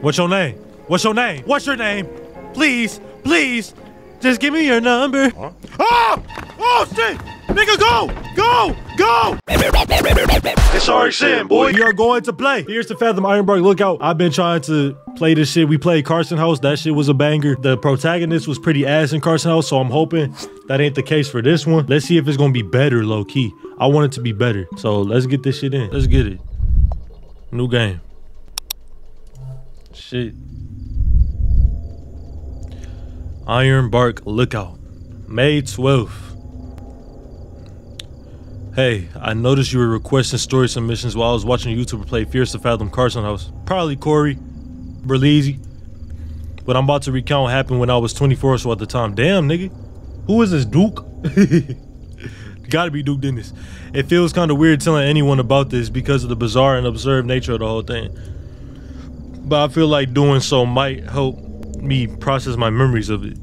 What's your name? What's your name? What's your name? Please, please, just give me your number. Huh? Oh! Oh shit! Nigga, go! Go! Go! It's RXN, boy. We are going to play. Fears to Fathom Ironbark lookout. I've been trying to play this shit. We played Carson House. That shit was a banger. The protagonist was pretty ass in Carson House, so I'm hoping that ain't the case for this one. Let's see if it's gonna be better, low key. I want it to be better. So let's get this shit in. Let's get it. New game. Shit. Ironbark Lookout. May 12th. Hey, I noticed you were requesting story submissions while I was watching a YouTuber play Fears to Fathom Carson House. Probably Corey, Berleezy. But I'm about to recount what happened when I was 24 or so at the time. Damn, nigga. Who is this, Duke? Gotta be Duke Dennis. It feels kind of weird telling anyone about this because of the bizarre and absurd nature of the whole thing. But I feel like doing so might help me process my memories of it.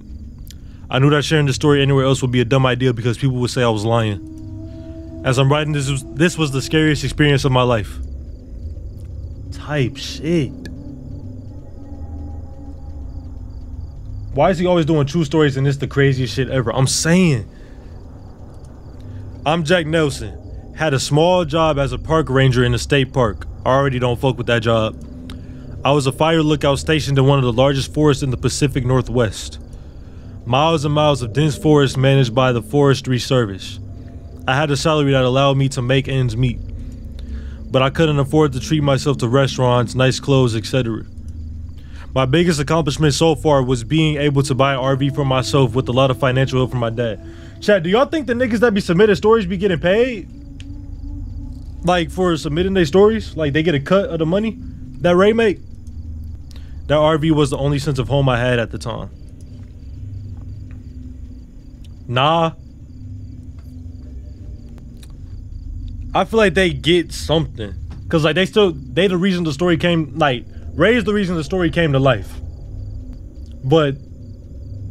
I knew that sharing the story anywhere else would be a dumb idea because people would say I was lying. As I'm writing this, was, this was the scariest experience of my life. Type shit. Why is he always doing true stories and this the craziest shit ever? I'm saying. I'm Jack Nelson. Had a small job as a park ranger in a state park. I already don't fuck with that job. I was a fire lookout stationed in one of the largest forests in the Pacific Northwest. Miles and miles of dense forest managed by the Forestry Service. I had a salary that allowed me to make ends meet. But I couldn't afford to treat myself to restaurants, nice clothes, etc. My biggest accomplishment so far was being able to buy an RV for myself with a lot of financial help from my dad. Chad, do y'all think the niggas that be submitting stories be getting paid? Like for submitting their stories? Like they get a cut of the money that Ray make? That RV was the only sense of home I had at the time. Nah. I feel like they get something. Cause like they still they the reason the story came like Ray's the reason the story came to life. But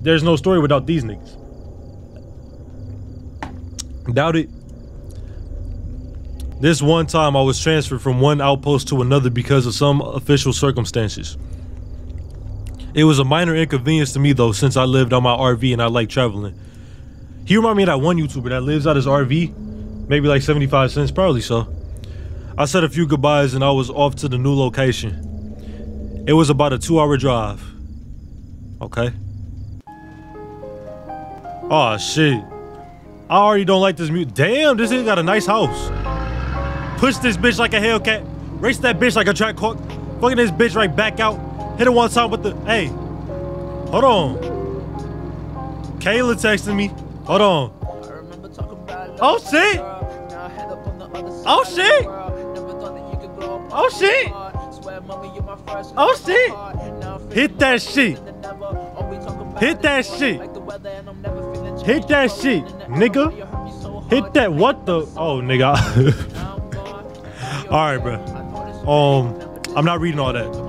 there's no story without these niggas. Doubt it. This one time I was transferred from one outpost to another because of some official circumstances. It was a minor inconvenience to me though since I lived on my RV and I like traveling. He reminded me of that one YouTuber that lives out his RV. Maybe like 75 cents, probably so. I said a few goodbyes and I was off to the new location. It was about a two hour drive. Okay. Oh shit. I already don't like this mute. Damn, this nigga got a nice house. Push this bitch like a Hellcat. Race that bitch like a track car. Fucking this bitch right back out. Hit it one time with the. Hey. Hold on. Kayla texting me. Hold on. Oh shit. Oh shit. Oh shit. Oh shit. Hit that shit. Hit that shit. Hit that shit, nigga. Hit that. What the? Oh, nigga. all right, bro. Um, I'm not reading all that.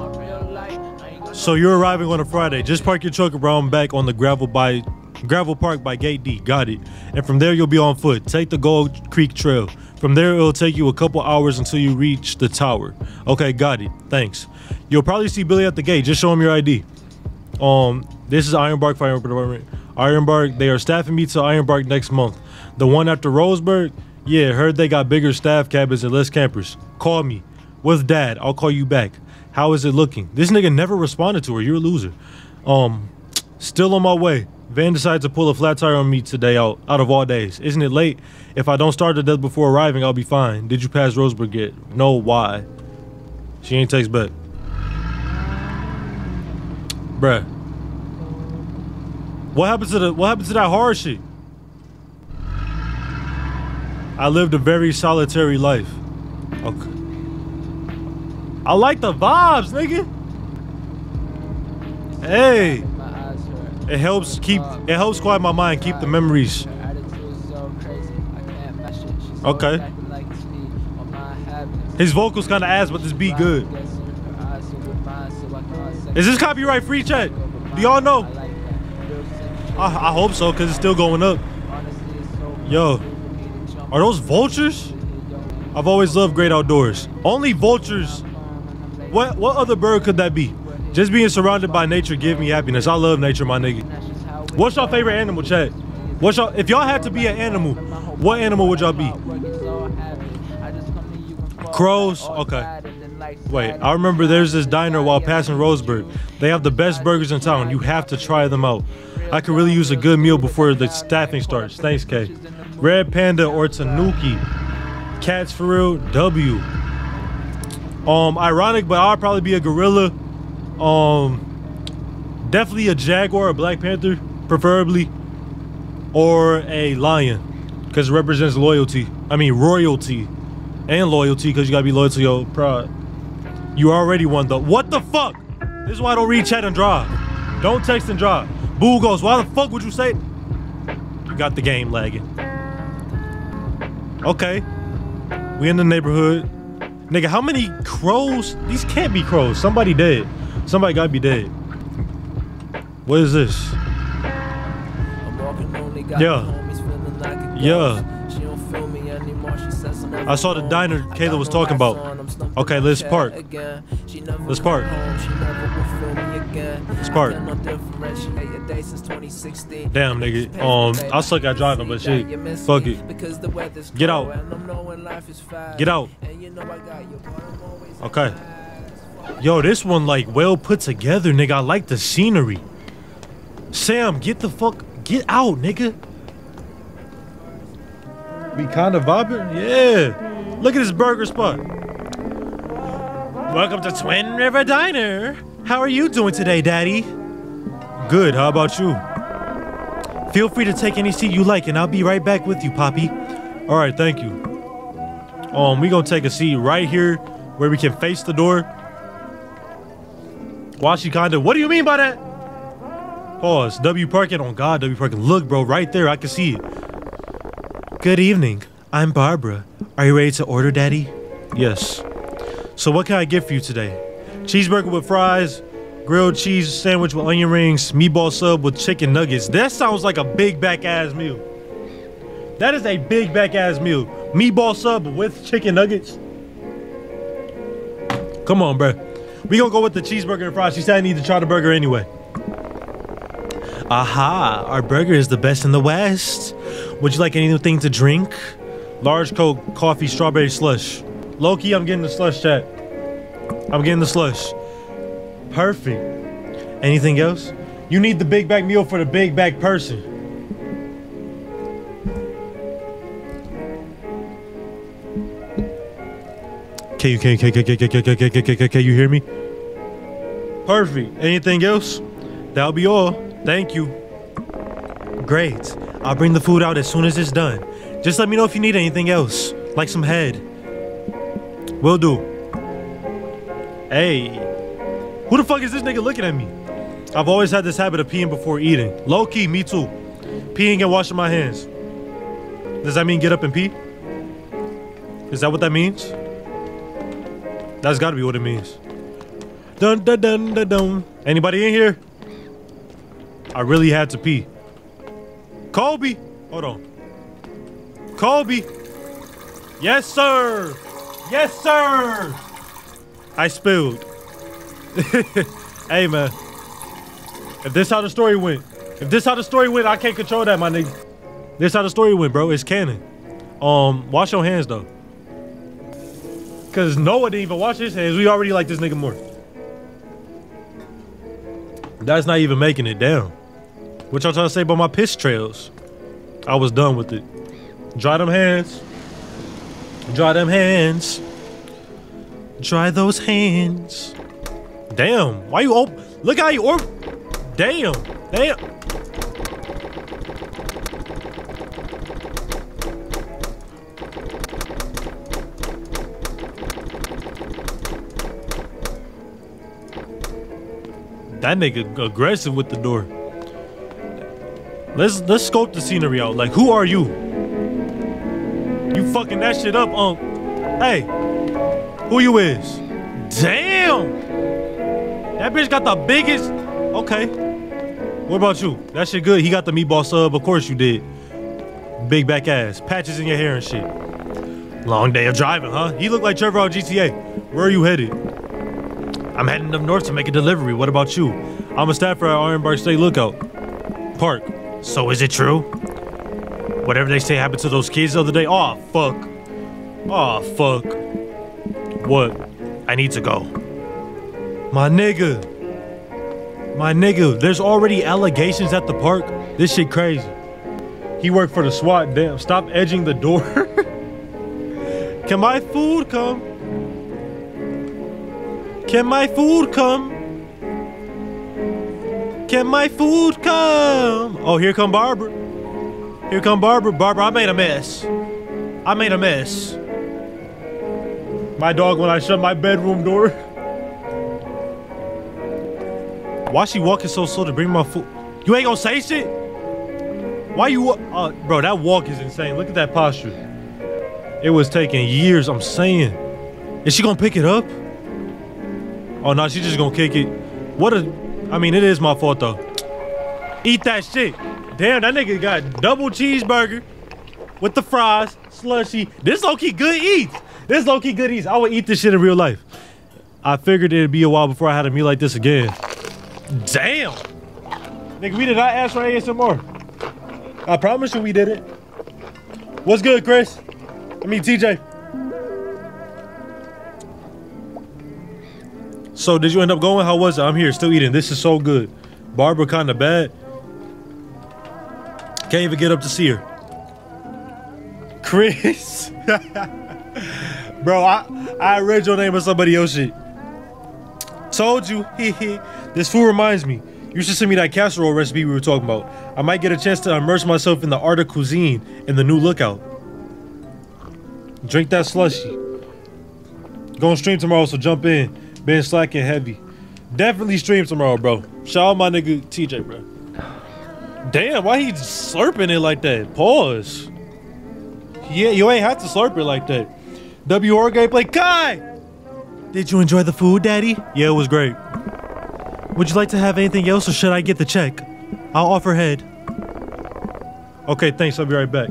So you're arriving on a Friday. Just park your truck around back on the gravel by gravel park by Gate D. Got it. And from there you'll be on foot. Take the Gold Creek Trail. From there it'll take you a couple hours until you reach the tower. Okay, got it. Thanks. You'll probably see Billy at the gate. Just show him your ID. Um, this is Ironbark Fire Department. Ironbark, they are staffing me to Ironbark next month. The one after Roseburg, yeah, heard they got bigger staff cabins and less campers. Call me. With dad, I'll call you back. How is it looking? This nigga never responded to her. You're a loser. Um, still on my way. Van decided to pull a flat tire on me today out, out of all days. Isn't it late? If I don't start the death before arriving, I'll be fine. Did you pass Roseburg yet? No, why? She ain't text back. Bruh. What happened to the what happened to that hard shit? I lived a very solitary life. Okay. I like the vibes, nigga. Hey. It helps keep it helps quiet my mind, keep the memories. Okay. His vocals kind of ass, but this beat good. Is this copyright free, chat? Do y'all know? I, I hope so, cause it's still going up. Yo, are those vultures? I've always loved great outdoors. Only vultures. What what other bird could that be? Just being surrounded by nature give me happiness. I love nature, my nigga. What's your favorite animal, Chad? What's your if y'all had to be an animal, what animal would y'all be? Crows? Okay. Wait, I remember there's this diner while passing Roseburg. They have the best burgers in town. You have to try them out. I could really use a good meal before the staffing starts. Thanks, K. Red Panda or Tanuki. Cats for real, W. Um, ironic, but I'd probably be a gorilla. Um, definitely a jaguar, a Black Panther, preferably, or a lion, because it represents loyalty. I mean royalty, and loyalty, because you gotta be loyal to your pride. You already won though. What the fuck? This is why I don't read chat and drive. Don't text and drive. Boo goes, why the fuck would you say? You got the game lagging. Okay. We in the neighborhood. Nigga, how many crows? These can't be crows. Somebody dead. Somebody gotta be dead. What is this? Yeah. Yeah. I saw the diner Kayla was talking about. Okay, let's park. Let's park. Let's park. Damn, nigga. Um, I suck at driving, but shit, fuck it. Get out. Get out. Okay. Yo, this one like well put together, nigga. I like the scenery. Sam, get the fuck, get out, nigga. We kind of vibing? Yeah. Look at this burger spot. Welcome to Twin River Diner. How are you doing today, Daddy? Good, how about you? Feel free to take any seat you like, and I'll be right back with you, Poppy. All right, thank you. Um, we gonna take a seat right here where we can face the door. Kinda, what do you mean by that? Pause. W parking on God, W parking. Look, bro, right there, I can see it. Good evening. I'm Barbara. Are you ready to order, Daddy? Yes. So what can I get for you today? Cheeseburger with fries, grilled cheese sandwich with onion rings, meatball sub with chicken nuggets. That sounds like a big back ass meal. That is a big back ass meal. Meatball sub with chicken nuggets. Come on, bro. We gonna go with the cheeseburger and fries. She said I need to try the burger anyway. Aha, our burger is the best in the West. Would you like anything to drink? Large Coke, coffee, strawberry slush. Loki, I'm getting the slush chat. I'm getting the slush. Perfect. Anything else? You need the big back meal for the big back person. Can you, can can you, can you, can can can can you hear me? Perfect. Anything else? That'll be all. Thank you. Great. I'll bring the food out as soon as it's done. Just let me know if you need anything else, like some head. Will do. Hey. Who the fuck is this nigga looking at me? I've always had this habit of peeing before eating. Low key, me too. Peeing and washing my hands. Does that mean get up and pee? Is that what that means? That's gotta be what it means. Dun dun dun dun dun. Anybody in here? I really had to pee. Kobe! Hold on. Kobe! Yes, sir! Yes, sir! I spilled. hey, man. If this how the story went, if this how the story went, I can't control that, my nigga. This how the story went, bro. It's canon. Um, wash your hands, though. Because Noah didn't even wash his hands. We already like this nigga more. That's not even making it down. What y'all trying to say about my piss trails? I was done with it. Dry them hands. Dry them hands. Dry those hands. Damn. Why you open? Look how you or. Damn. Damn. That nigga aggressive with the door. Let's let's scope the scenery out. Like, who are you? You fucking that shit up, um. Hey, who you is? Damn! That bitch got the biggest. Okay. What about you? That shit good. He got the meatball sub. Of course you did. Big back ass. Patches in your hair and shit. Long day of driving, huh? You look like Trevor on GTA. Where are you headed? I'm heading up north to make a delivery. What about you? I'm a staffer at Ironbark State Lookout Park. So is it true? Whatever they say happened to those kids the other day. Oh fuck. Oh fuck. What? I need to go. My nigga. My nigga, there's already allegations at the park. This shit crazy. He worked for the SWAT. Damn, stop edging the door. Can my food come? Can my food come? Can my food come? Oh, here come Barbara. Here come Barbara. Barbara, I made a mess. I made a mess. My dog when I shut my bedroom door. Why she walking so slow to bring my food? You ain't gonna say shit? Why you? Uh, bro, that walk is insane. Look at that posture. It was taking years. I'm saying. Is she gonna pick it up? Oh no, she just gonna kick it. What a. I mean, it is my fault though. Eat that shit. Damn, that nigga got double cheeseburger with the fries, slushy. This low key good eats. This low key good eats. I would eat this shit in real life. I figured it'd be a while before I had a meal like this again. Damn. Nigga, we did not ask for ASMR. I promise you we did it. What's good, Chris? I mean, TJ. So, did you end up going? How was it? I'm here, still eating. This is so good. Barbara kind of bad. Can't even get up to see her. Chris. Bro, I, I read your name on somebody else shit. Told you. this food reminds me. You should send me that casserole recipe we were talking about. I might get a chance to immerse myself in the art of cuisine in the new lookout. Drink that slushy. Going stream tomorrow, so jump in. Been slacking heavy. Definitely stream tomorrow, bro. Shout out my nigga TJ, bro. Damn, why he slurping it like that? Pause. Yeah, you ain't have to slurp it like that. WR gameplay. Kai! Did you enjoy the food, Daddy? Yeah, it was great. Would you like to have anything else or should I get the check? I'll offer head. Okay, thanks. I'll be right back.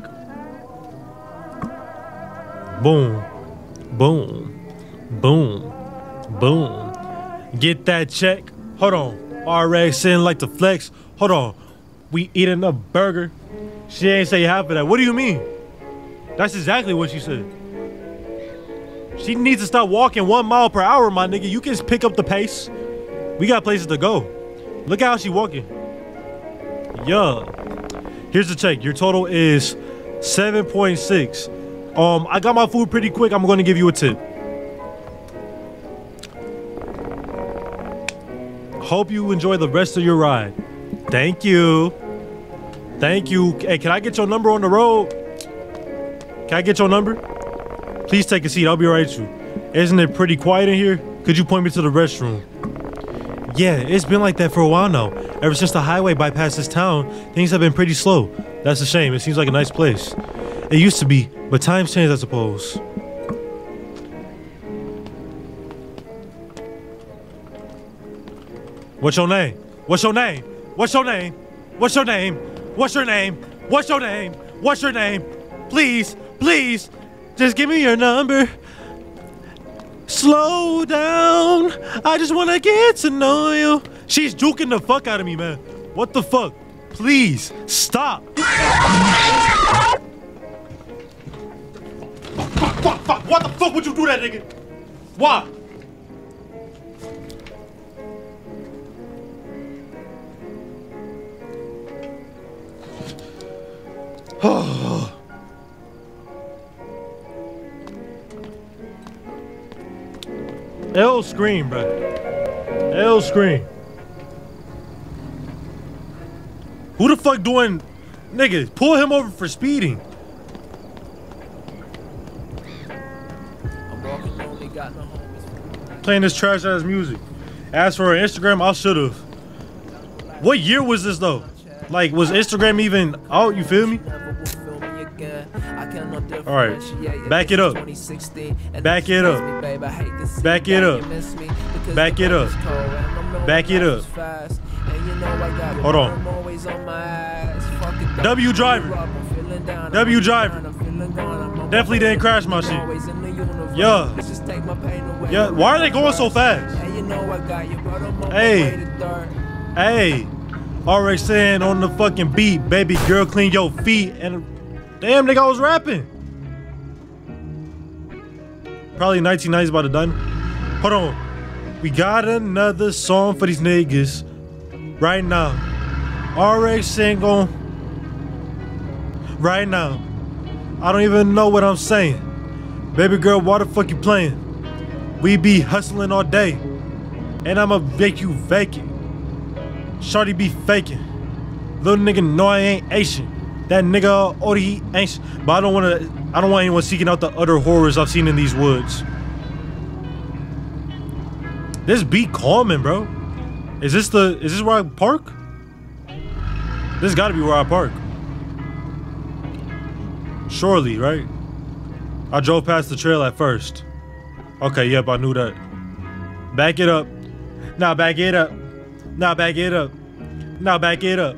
Boom. Boom. Boom. Boom. Get that check. Hold on. RX saying like the flex. Hold on. We eating a burger. She ain't say half of that. What do you mean? That's exactly what she said. She needs to stop walking one mile per hour, my nigga. You can just pick up the pace. We got places to go. Look how she walking. Yeah. Here's the check. Your total is 7.6. Um, I got my food pretty quick. I'm gonna give you a tip. Hope you enjoy the rest of your ride. Thank you. Thank you. Hey, can I get your number on the road? Can I get your number? Please take a seat. I'll be right with you. Isn't it pretty quiet in here? Could you point me to the restroom? Yeah, it's been like that for a while now. Ever since the highway bypassed this town, things have been pretty slow. That's a shame. It seems like a nice place. It used to be, but times changed, I suppose. What's your name? What's your name? What's your name? What's your name? What's your name? What's your name? What's your name? Please, please, just give me your number. Slow down. I just want to get to know you. She's juking the fuck out of me, man. What the fuck? Please, stop. Fuck, fuck, fuck. What the fuck would you do that, nigga? Why? Oh. L scream, bro. L scream. Who the fuck doing? Nigga, pull him over for speeding. Playing this trash ass music. As for Instagram, I should have. What year was this though? Like, was Instagram even out? You feel me? All right, back it up. Back it up. Back it up. Back it up. Back it up. Hold on. W driver. W driver. Definitely didn't crash my shit. Yeah. Yeah. Why are they going so fast? Hey. Hey. saying on the fucking beat. Baby girl, clean your feet. And damn, nigga, I was rapping. Probably 1990s about to done. Hold on. We got another song for these niggas right now. RX single right now. I don't even know what I'm saying. Baby girl, why the fuck you playing? We be hustling all day. And I'ma make you vacant. Shorty be faking. Little nigga know I ain't Asian. That nigga oh he ain't but I don't wanna I don't want anyone seeking out the other horrors I've seen in these woods. This beat calming, bro. Is this the is this where I park? This gotta be where I park. Surely, right? I drove past the trail at first. Okay, yep, I knew that. Back it up. Now back it up. Now back it up. Now back it up.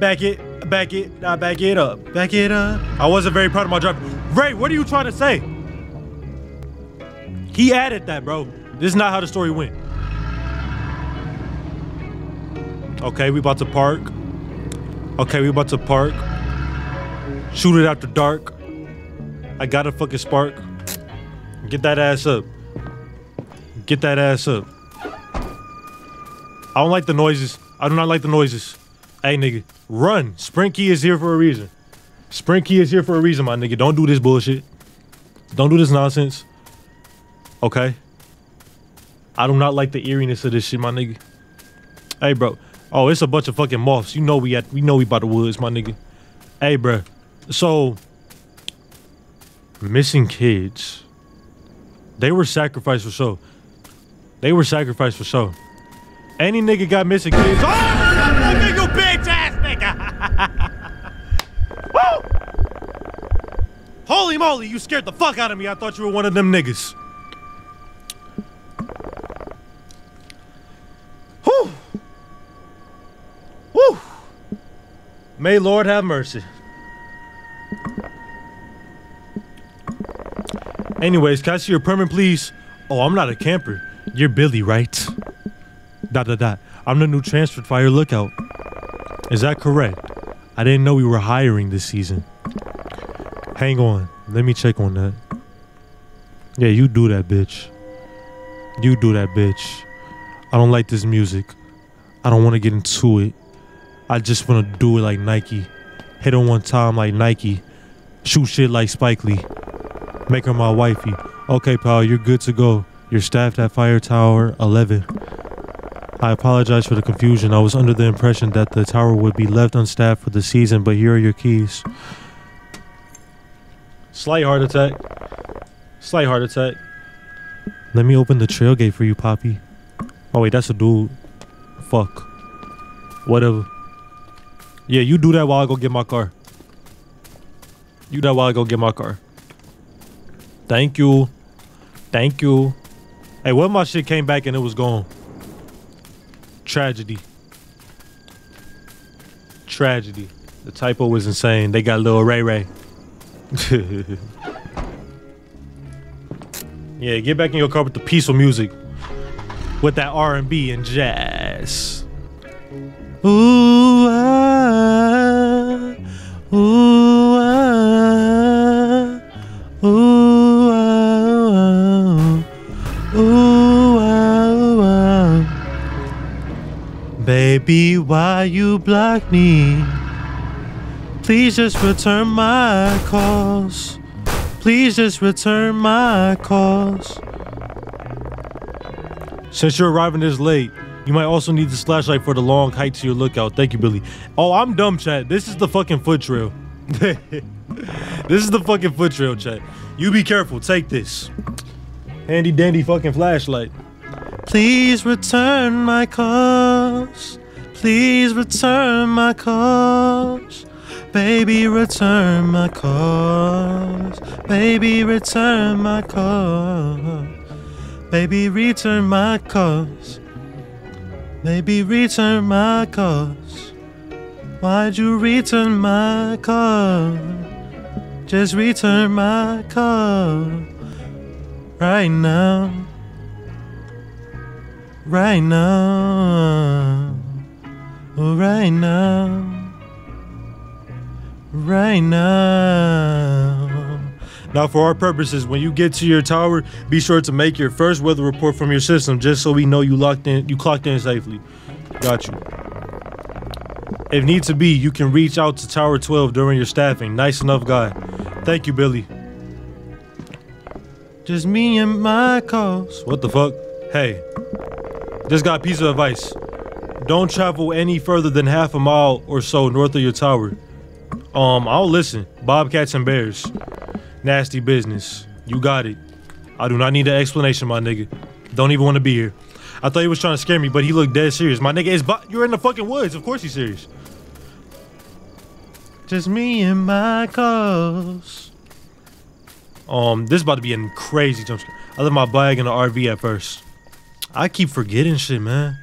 Back it, back it, now back it up. Back it up. I wasn't very proud of my drive. Ray, what are you trying to say? He added that, bro. This is not how the story went. Okay, we about to park. Okay, we about to park. Shoot it after dark. I got a fucking spark. Get that ass up. Get that ass up. I don't like the noises. I do not like the noises. Hey, nigga, run. Sprint key is here for a reason. Sprint key is here for a reason, my nigga. Don't do this bullshit. Don't do this nonsense. Okay? I do not like the eeriness of this shit, my nigga. Hey, bro. Oh, it's a bunch of fucking moths. You know we at we know we by the woods, my nigga. Hey, bro. So missing kids. They were sacrificed for show. They were sacrificed for show. Any nigga got missing kids. Oh, Holy moly, you scared the fuck out of me. I thought you were one of them niggas. Whew. Whew. May Lord have mercy. Anyways, can I see your permit, please? Oh, I'm not a camper. You're Billy, right? Dot dot dot. I'm the new transferred fire lookout. Is that correct? I didn't know we were hiring this season. Hang on. Let me check on that. Yeah, you do that, bitch. You do that, bitch. I don't like this music. I don't want to get into it. I just want to do it like Nike. Hit on one time like Nike. Shoot shit like Spike Lee. Make her my wifey. Okay, pal, you're good to go. You're staffed at Fire Tower 11. I apologize for the confusion. I was under the impression that the tower would be left unstaffed for the season, but here are your keys. Slight heart attack. Slight heart attack. Let me open the trail gate for you, Poppy. Oh, wait, that's a dude. Fuck. Whatever. Yeah, you do that while I go get my car. You do that while I go get my car. Thank you. Thank you. Hey, what my shit came back and it was gone? Tragedy. Tragedy. The typo was insane. They got little Ray Ray. yeah, get back in your car with the peaceful music. With that R&B and jazz. Ooh, ah, ooh, ah, ooh, ah, ooh, ah, ah. Baby, why you block me? Please just return my calls. Please just return my calls. Since you're arriving this late, you might also need this flashlight for the long hike to your lookout. Thank you, Billy. Oh, I'm dumb, chat. This is the fucking foot trail. this is the fucking foot trail, chat. You be careful. Take this. Handy dandy fucking flashlight. Please return my calls. Please return my calls. Baby, return my calls. Baby, return my calls. Baby, return my calls. Baby, return my calls. Why'd you return my call? Just return my call right now. Right now. Right now. Right now. Now, for our purposes, when you get to your tower, be sure to make your first weather report from your system, just so we know you locked in, you clocked in safely. Got you. If need to be, you can reach out to Tower 12 during your staffing. Nice enough guy. Thank you, Billy. Just me and my cause. What the fuck? Hey, just got a piece of advice. Don't travel any further than half a mile or so north of your tower. Um, I'll listen. Bobcats and bears. Nasty business. You got it. I do not need an explanation, my nigga. Don't even want to be here. I thought he was trying to scare me, but he looked dead serious. My nigga is you're in the fucking woods. Of course he's serious. Just me and my cause. Um, this is about to be a crazy jump scare. I left my bag in the RV at first. I keep forgetting shit, man.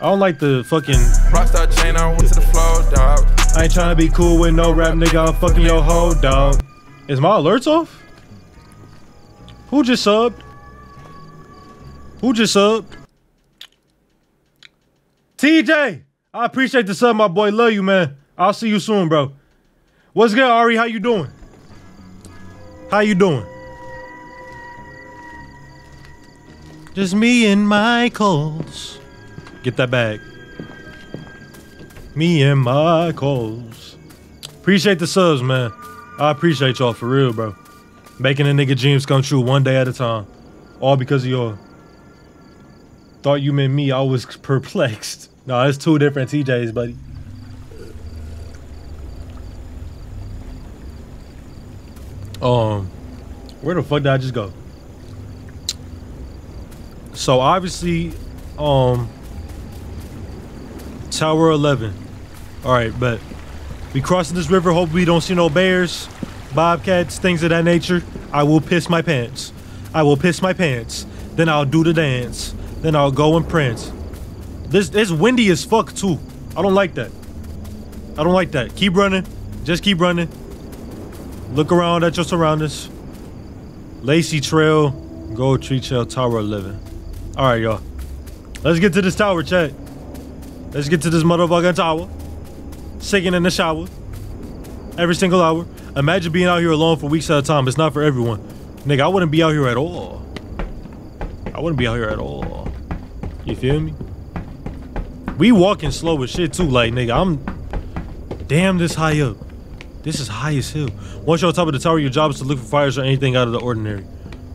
I don't like the fucking. Rockstar chain, I went to the floor, dog. I ain't trying to be cool with no rap nigga. I'm fucking your hoe, dog. Is my alerts off? Who just subbed? Who just subbed? TJ, I appreciate the sub, my boy. Love you, man. I'll see you soon, bro. What's good, Ari? How you doing? How you doing? Just me and my Michaels. Get that bag. Me and Michaels. Appreciate the subs, man. I appreciate y'all for real, bro. Making a nigga dreams come true one day at a time. All because of y'all. Thought you meant me. I was perplexed. No, it's two different TJs, buddy. Um, where the fuck did I just go? So obviously, um, Tower 11. All right, but we crossing this river. Hope we don't see no bears, bobcats, things of that nature. I will piss my pants. I will piss my pants. Then I'll do the dance. Then I'll go and prance. This it's windy as fuck too. I don't like that. I don't like that. Keep running. Just keep running. Look around at your surroundings. Lacey Trail, Gold Tree Trail, Tower 11. All right, y'all. Let's get to this tower, chat. Let's get to this motherfucking tower. Singing in the shower. Every single hour. Imagine being out here alone for weeks at a time. It's not for everyone. Nigga, I wouldn't be out here at all. I wouldn't be out here at all. You feel me? We walking slow as shit too, like nigga. I'm damn this high up. This is high as hell. Once you're on top of the tower, your job is to look for fires or anything out of the ordinary.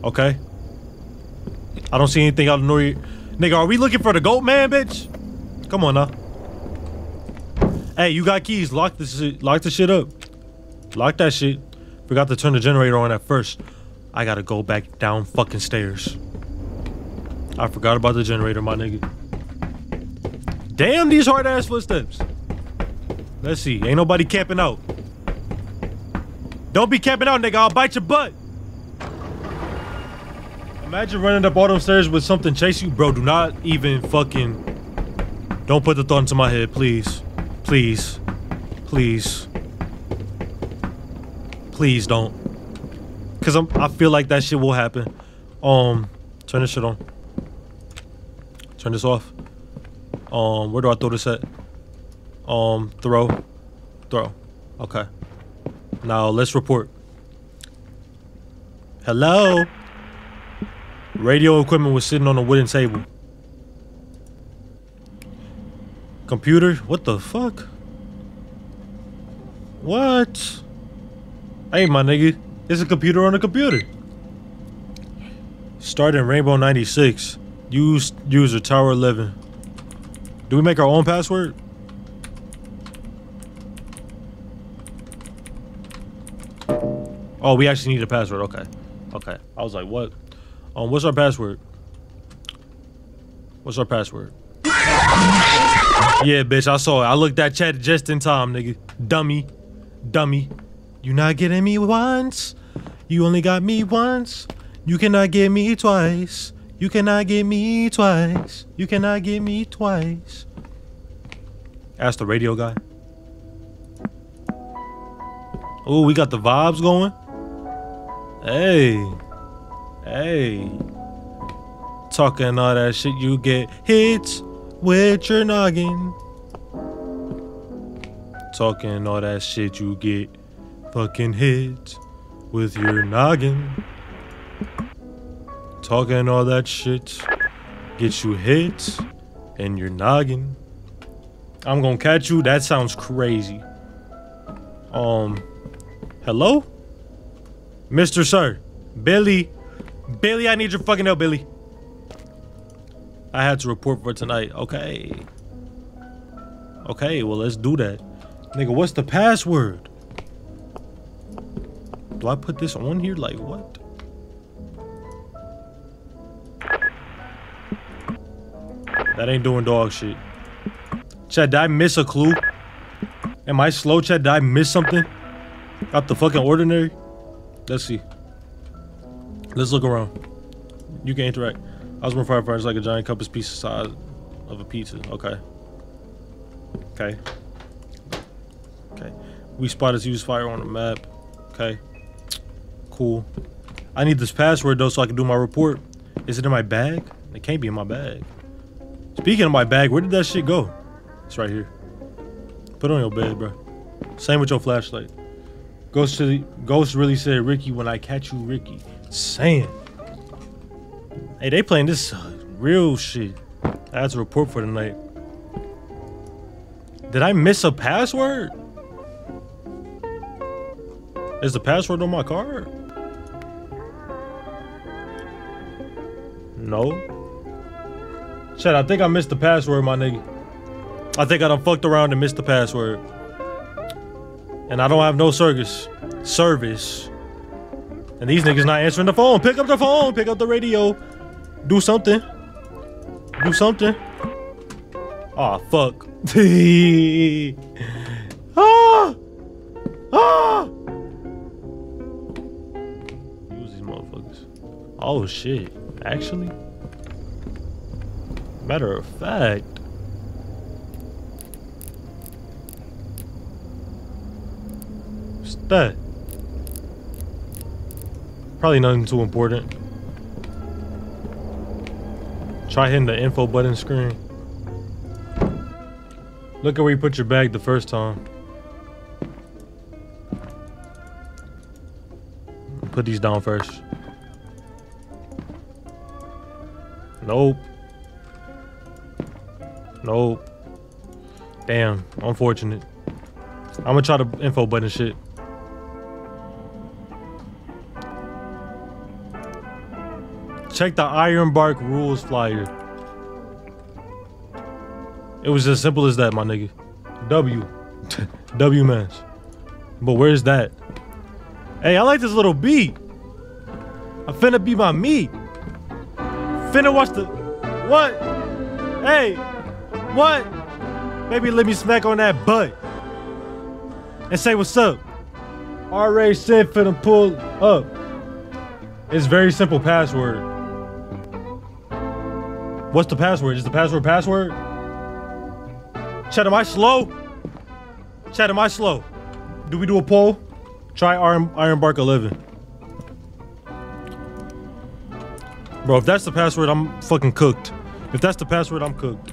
Okay? I don't see anything out of the ordinary. Nigga, are we looking for the goat man, bitch? Come on now. Hey, you got keys. Lock this shit. Lock the shit up. Lock that shit. Forgot to turn the generator on at first. I gotta go back down fucking stairs. I forgot about the generator, my nigga. Damn these hard ass footsteps. Let's see. Ain't nobody camping out. Don't be camping out, nigga. I'll bite your butt. Imagine running up all them stairs with something chase you, bro. Do not even fucking. Don't put the thought into my head, please. Please. Please. Please don't. Cause I'm I feel like that shit will happen. Um turn this shit on. Turn this off. Um, where do I throw this at? Um, throw. Throw. Okay. Now let's report. Hello? Radio equipment was sitting on a wooden table. Computer? What the fuck? What? Hey, my nigga. It's a computer on a computer. Starting Rainbow 96. Use user Tower 11. Do we make our own password? Oh, we actually need a password. Okay. Okay. I was like, what? Um, what's our password? What's our password? Yeah, bitch, I saw it. I looked at chat just in time, nigga. Dummy. Dummy. You not getting me once. You only got me once. You cannot get me twice. You cannot get me twice. You cannot get me twice. Ask the radio guy. Oh, we got the vibes going. Hey. Hey. Talking all that shit, you get hits with your noggin. Talking all that shit, you get fucking hit with your noggin. Talking all that shit, get you hits in your noggin. I'm gonna catch you. That sounds crazy. Um, hello, Mister Sir, Billy, Billy. I need your fucking help, Billy. I had to report for tonight. Okay. Okay, well let's do that. Nigga, what's the password? Do I put this on here? Like what? That ain't doing dog shit. Chad, did I miss a clue? Am I slow, Chad? Did I miss something? Out the fucking ordinary? Let's see. Let's look around. You can interact. Osborne Fire Finders like a giant compass piece size of a pizza. Okay. Okay. Okay. We spotted use fire on the map. Okay. Cool. I need this password though so I can do my report. Is it in my bag? It can't be in my bag. Speaking of my bag, where did that shit go? It's right here. Put it on your bed, bro. Same with your flashlight. Ghost, Ghost really said, Ricky, when I catch you, Ricky. Saying. Hey, they playing this real shit. That's a report for tonight. Did I miss a password? Is the password on my card? No. Shit, I think I missed the password, my nigga. I think I done fucked around and missed the password. And I don't have no service. Service. And these niggas not answering the phone. Pick up the phone. Pick up the radio. Do something. Do something. Aw, oh, fuck. ah! Ah! Use these motherfuckers. Oh, shit. Actually? Matter of fact. What's that? Probably nothing too important. Try hitting the info button screen. Look at where you put your bag the first time. Put these down first. Nope. Nope. Damn, unfortunate. I'm gonna try the info button shit. Check the Ironbark rules flyer. It was as simple as that, my nigga. W. w mans. But where's that? Hey, I like this little beat. I finna be my meat. Finna watch the... What? Hey. What? Maybe let me smack on that butt. And say what's up. RA said finna pull up. It's very simple password. What's the password? Is the password password? Chad, am I slow? Chad, am I slow? Do we do a poll? Try Iron Iron Bark 11. Bro, if that's the password, I'm fucking cooked. If that's the password, I'm cooked.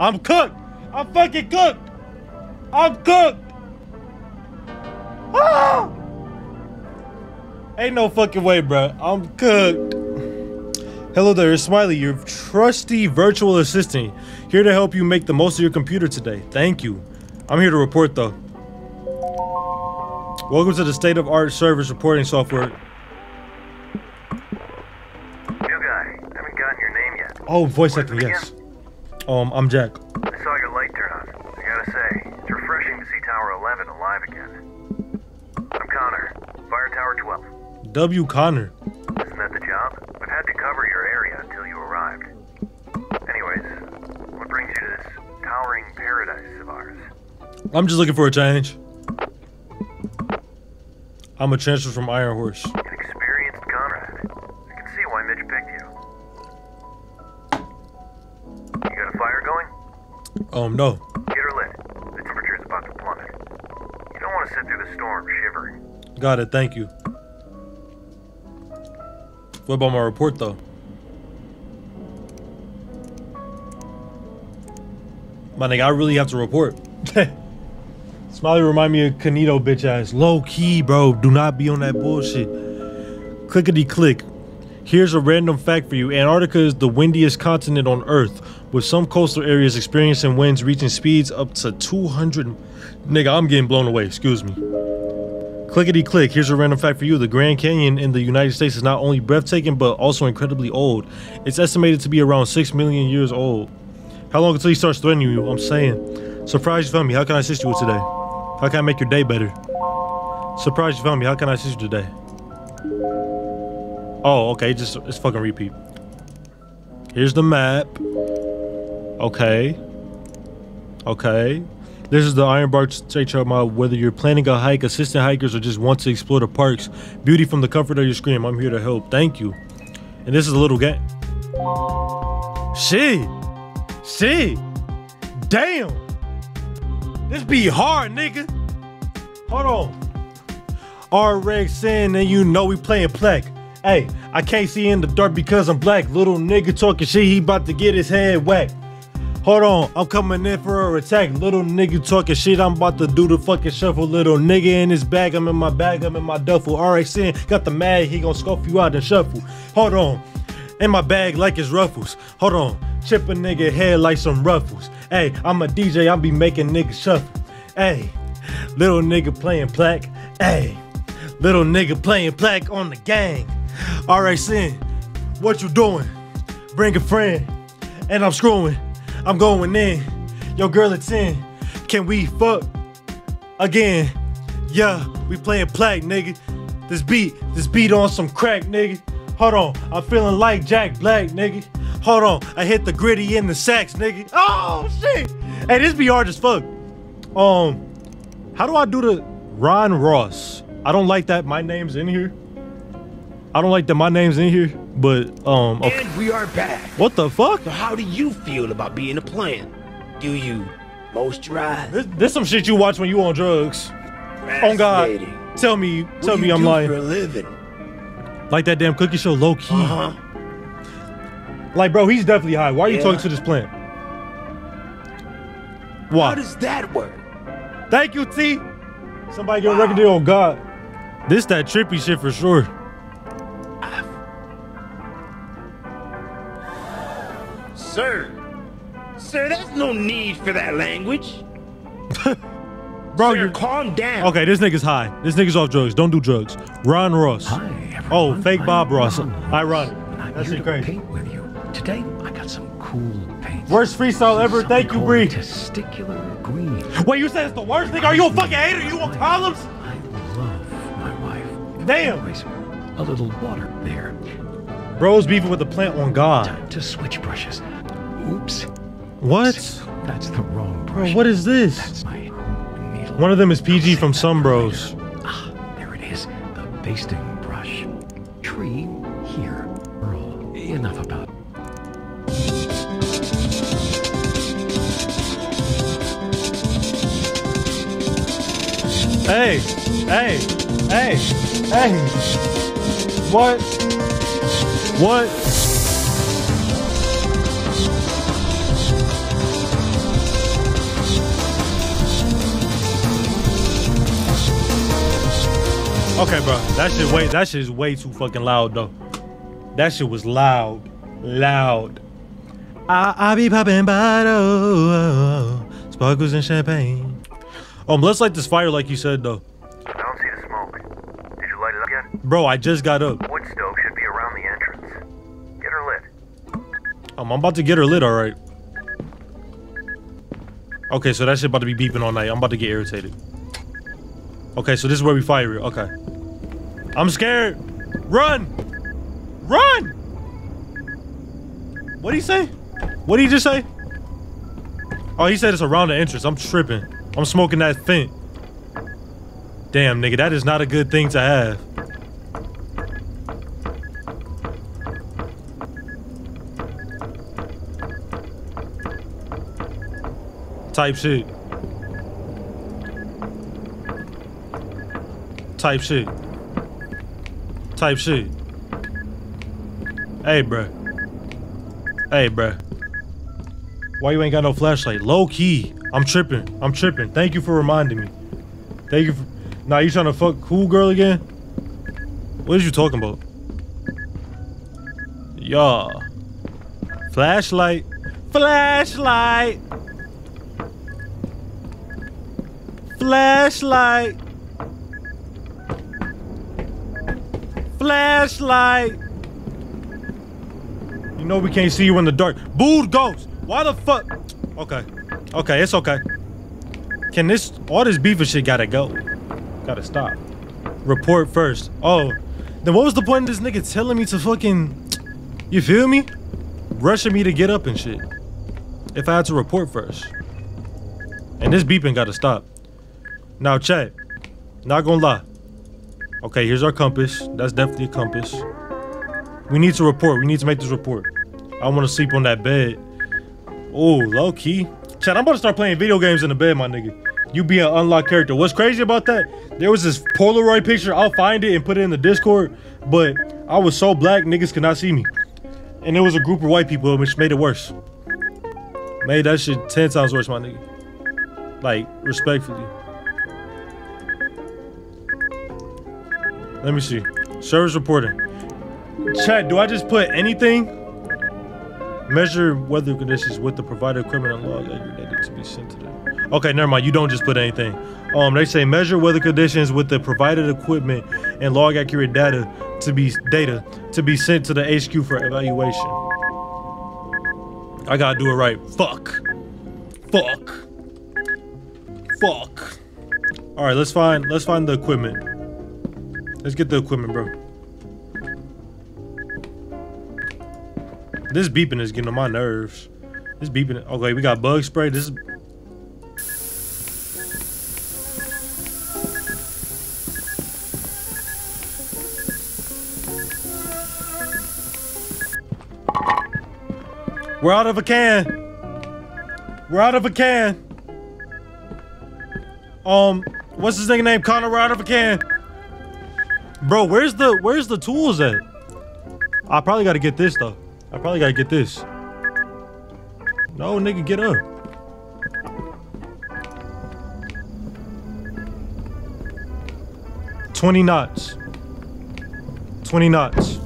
I'm cooked! I'm fucking cooked! I'm cooked! Ah! Ain't no fucking way, bro. I'm cooked. Hello there, Smiley, your trusty virtual assistant, here to help you make the most of your computer today. Thank you. I'm here to report though. Welcome to the state-of-art service reporting software. New guy, haven't gotten your name yet. Oh, voice acting, yes. Um, I'm Jack. I saw your light turn on. I gotta say, it's refreshing to see Tower 11 alive again. I'm Connor, Fire Tower 12. W. Connor. Towering paradise of ours? I'm just looking for a change. I'm a transfer from Iron Horse. An experienced Conrad. I can see why Mitch picked you. You got a fire going? Um, no. Get her lit. The temperature's about to plummet. You don't want to sit through the storm shivering. Got it, thank you. What about my report though? My nigga, I really have to report. Smiley remind me of Canito bitch ass. Low key, bro. Do not be on that bullshit. Clickety click. Here's a random fact for you. Antarctica is the windiest continent on Earth, with some coastal areas experiencing winds reaching speeds up to 200. Nigga, I'm getting blown away. Excuse me. Clickety click. Here's a random fact for you. The Grand Canyon in the United States is not only breathtaking, but also incredibly old. It's estimated to be around 6 million years old. How long until he starts threatening you? I'm saying. Surprise, you found me. How can I assist you with today? How can I make your day better? Surprise, you found me. How can I assist you today? Oh, okay. Just it's fucking repeat. Here's the map. Okay. Okay. This is the Ironbark State Trail Mile. Whether you're planning a hike, assisting hikers, or just want to explore the parks, beauty from the comfort of your screen, I'm here to help. Thank you. And this is a little game. Shit. Shit. Damn. This be hard, nigga. Hold on. R-Rex saying and you know we playing Plek. Hey, I can't see in the dark because I'm black. Little nigga talking shit, he about to get his head whacked. Hold on, I'm coming in for a attack. Little nigga talking shit, I'm about to do the fucking shuffle. Little nigga in his bag, I'm in my bag, I'm in my duffel. RXN got the mag, he gonna scuff you out and shuffle. Hold on, in my bag like it's ruffles. Hold on, chip a nigga head like some ruffles. Hey, I'm a DJ, I be making niggas shuffle. Hey, little nigga playing Plek. Hey, little nigga playing Plek on the gang. RXN, what you doing? Bring a friend, and I'm screwing. I'm going in. Yo, girl, it's in. Can we fuck again? Yeah, we playing Plek, nigga. This beat, this beat on some crack, nigga. Hold on, I'm feeling like Jack Black, nigga. Hold on, I hit the gritty in the sax, nigga. Oh shit! Hey, this be hard as fuck. Um, how do I do the Ron Ross? I don't like that my name's in here. I don't like that my name's in here, but um, okay. And we are back. what the fuck? So how do you feel about being a plant? Do you moisturize? This, this some shit you watch when you on drugs. On God, tell me, tell me I'm lying. For a living. Like that damn cookie show, low key. Uh huh. Like, bro, he's definitely high. Why are you Yeah. talking to this plant? How does that work? Thank you, T. Somebody get a record deal on God. This that trippy shit for sure. Sir. Sir, there's no need for that language. Bro, Sir, you're calm down. okay. This nigga's high. This nigga's off drugs. Don't do drugs. Ron Ross. Hi, Oh, everyone. fake Bob I'm Ross. Ron Ross, Ironic. and I'm That here to crazy. paint with you. Today, I got some cool paints. Worst freestyle ever. Thank you, called Bree. Testicular green. Wait, you said it's the worst thing? Are you a fucking hater? You want problems? I love my wife. Damn. Anyways, a little water there. Bro's beefing with the plant on God. Time to switch brushes. Oops. What? That's the wrong Bro, brush. what is this? That's my needle. One of them is PG from some bros. Ah, there it is. The basting brush. Tree here. Earl. Enough about Hey, hey, hey, hey. What? What? Okay, bro. That shit way that shit is way too fucking loud though. That shit was loud. Loud. I I be popping bottles, sparkles and champagne. Um, let's light this fire like you said though. I don't see the smoke. Did you light it up yet? Bro, I just got up. Wood stove should be around the entrance. Get her lit. Um, I'm about to get her lit, alright. Okay, so that shit about to be beeping all night. I'm about to get irritated. Okay, so this is where we fire it. Okay. I'm scared. Run! Run! What'd he say? What'd he just say? Oh, he said it's around the entrance. I'm tripping. I'm smoking that fent. Damn, nigga, that is not a good thing to have. Type shit. Type shit. Type shit. Hey, bruh. Hey, bruh. Why you ain't got no flashlight? Low key. I'm tripping. I'm tripping. Thank you for reminding me. Thank you for. Nah, you trying to fuck cool girl again? What is you talking about? Y'all. Yeah. Flashlight. Flashlight. Flashlight. Flashlight. You know we can't see you in the dark. Booed ghost. Why the fuck? Okay. Okay, it's okay. Can this all this beef and shit gotta go? Gotta stop. Report first. Oh. Then what was the point of this nigga telling me to fucking you feel me? Rushing me to get up and shit. If I had to report first. And this beeping gotta stop. Now check. Not gonna lie. Okay, here's our compass. That's definitely a compass. We need to report. We need to make this report. I want to sleep on that bed. Oh, low key. Chad, I'm about to start playing video games in the bed, my nigga. You be an unlocked character. What's crazy about that? There was this Polaroid picture. I'll find it and put it in the Discord. But I was so black, niggas could not see me. And it was a group of white people, which made it worse. Made that shit 10 times worse, my nigga. Like, respectfully. Let me see. Service reporting. Chat, do I just put anything? Measure weather conditions with the provided equipment and log aggregated to be sent to them. Okay, never mind. You don't just put anything. Um, they say measure weather conditions with the provided equipment and log accurate data to be data to be sent to the HQ for evaluation. I gotta do it right. Fuck. Fuck. Fuck. All right, let's find let's find the equipment. Let's get the equipment, bro. This beeping is getting on my nerves. This beeping. Okay, we got bug spray. This is. We're out of a can. We're out of a can. Um, what's his nigga name? Connor, we're out of a can. Bro, where's the where's the tools at? I probably gotta get this though. I probably gotta get this. No, nigga, get up. Twenty knots. Twenty knots.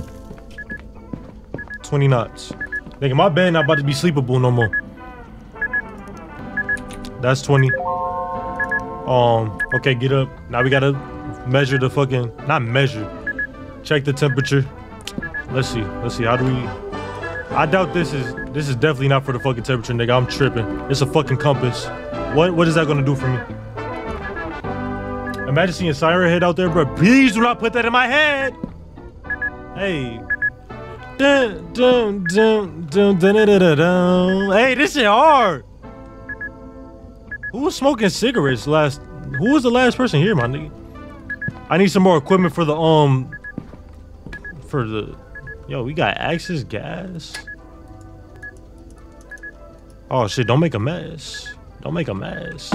Twenty knots. Nigga, my bed not about to be sleepable no more. That's 20. Um, okay, get up. Now we gotta measure the fucking, not measure, check the temperature. Let's see, let's see, how do we, I doubt this is, this is definitely not for the fucking temperature, nigga. I'm tripping. It's a fucking compass. What, what is that gonna do for me? Imagine seeing a Siren Head out there, bro. Please do not put that in my head. Hey. Dun, dun, dun, dun, dun, dun, dun, dun. Hey, this shit hard. Who was smoking cigarettes last? Who was the last person here, my nigga? I need some more equipment for the um. For the, yo, we got Axis gas. Oh shit! Don't make a mess. Don't make a mess.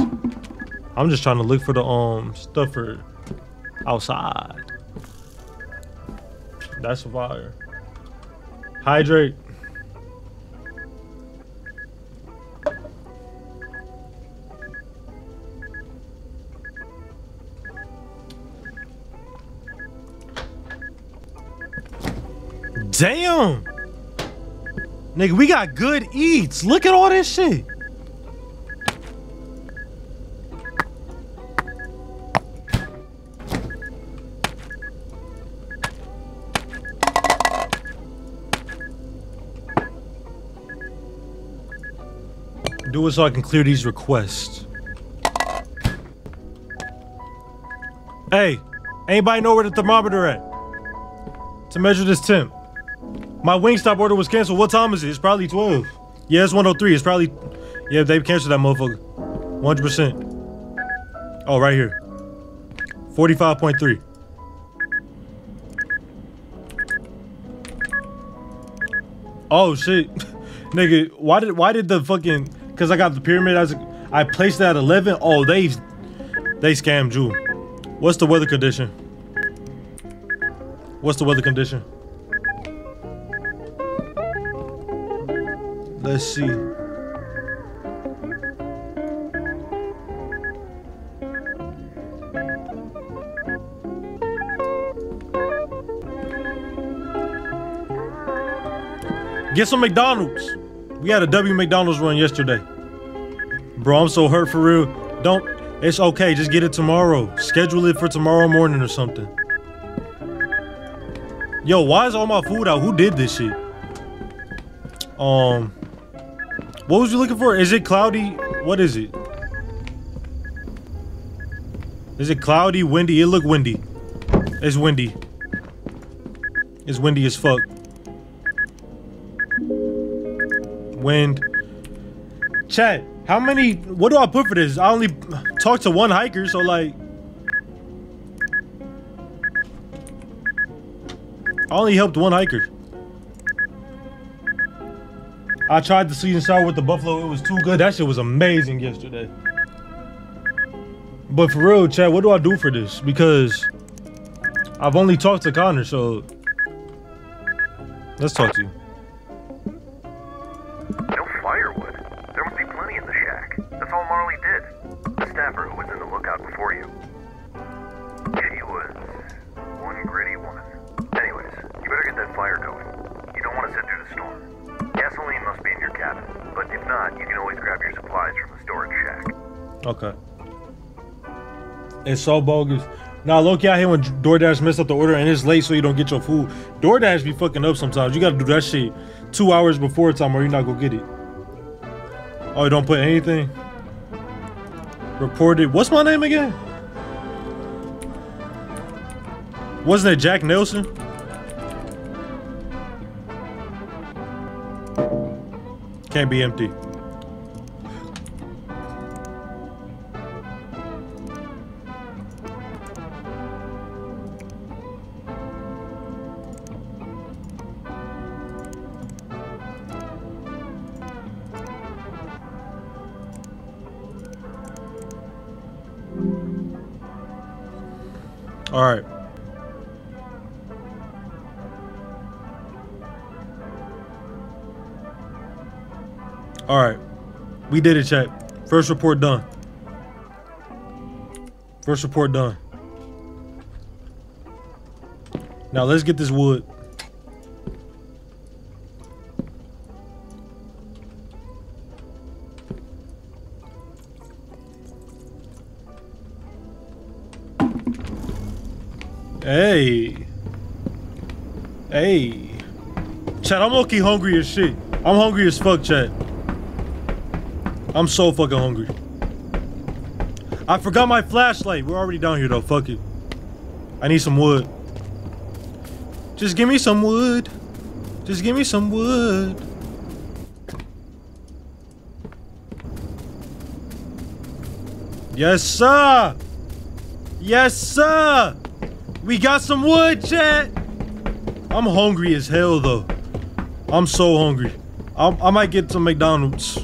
I'm just trying to look for the um stuff for outside. That's fire. Hydrate. Damn! Nigga, we got good eats. Look at all this shit. Do it so I can clear these requests. Hey, anybody know where the thermometer at? To measure this temp. My Wingstop order was canceled. What time is it? It's probably 12. Yeah, it's 103. It's probably... Yeah, they canceled that motherfucker. 100%. Oh, right here. 45.3. Oh, shit. Nigga, why did why did the fucking... Because I got the pyramid as I placed that at 11. Oh, they... They scammed you. What's the weather condition? What's the weather condition? Let's see. Get some McDonald's. We had a W McDonald's run yesterday. Bro, I'm so hurt for real. Don't. It's okay. Just get it tomorrow. Schedule it for tomorrow morning or something. Yo, why is all my food out? Who did this shit? Um. What was you looking for? Is it cloudy? What is it? Is it cloudy, windy? It look windy. It's windy. It's windy as fuck. Wind. Chat, how many what do I put for this? I only talked to one hiker, so like I only helped one hiker. I tried the and sour with the buffalo. It was too good. That shit was amazing yesterday. But for real, Chad, what do I do for this? Because I've only talked to Connor, so let's talk to you. It's so bogus. Now, look out here when DoorDash messed up the order and it's late so you don't get your food. DoorDash be fucking up sometimes. You gotta do that shit two hours before time or you're not gonna get it. Oh, you don't put anything? Reported. What's my name again? Wasn't it Jack Nelson? Can't be empty. We did it, chat. First report done. First report done. Now let's get this wood. Hey. Hey. Chat, I'm low-key hungry as shit. I'm hungry as fuck, chat. I'm so fucking hungry. I forgot my flashlight. We're already down here though. Fuck it. I need some wood. Just give me some wood. Just give me some wood. Yes, sir. Yes, sir. We got some wood, chat. I'm hungry as hell though. I'm so hungry. i I might get some McDonald's.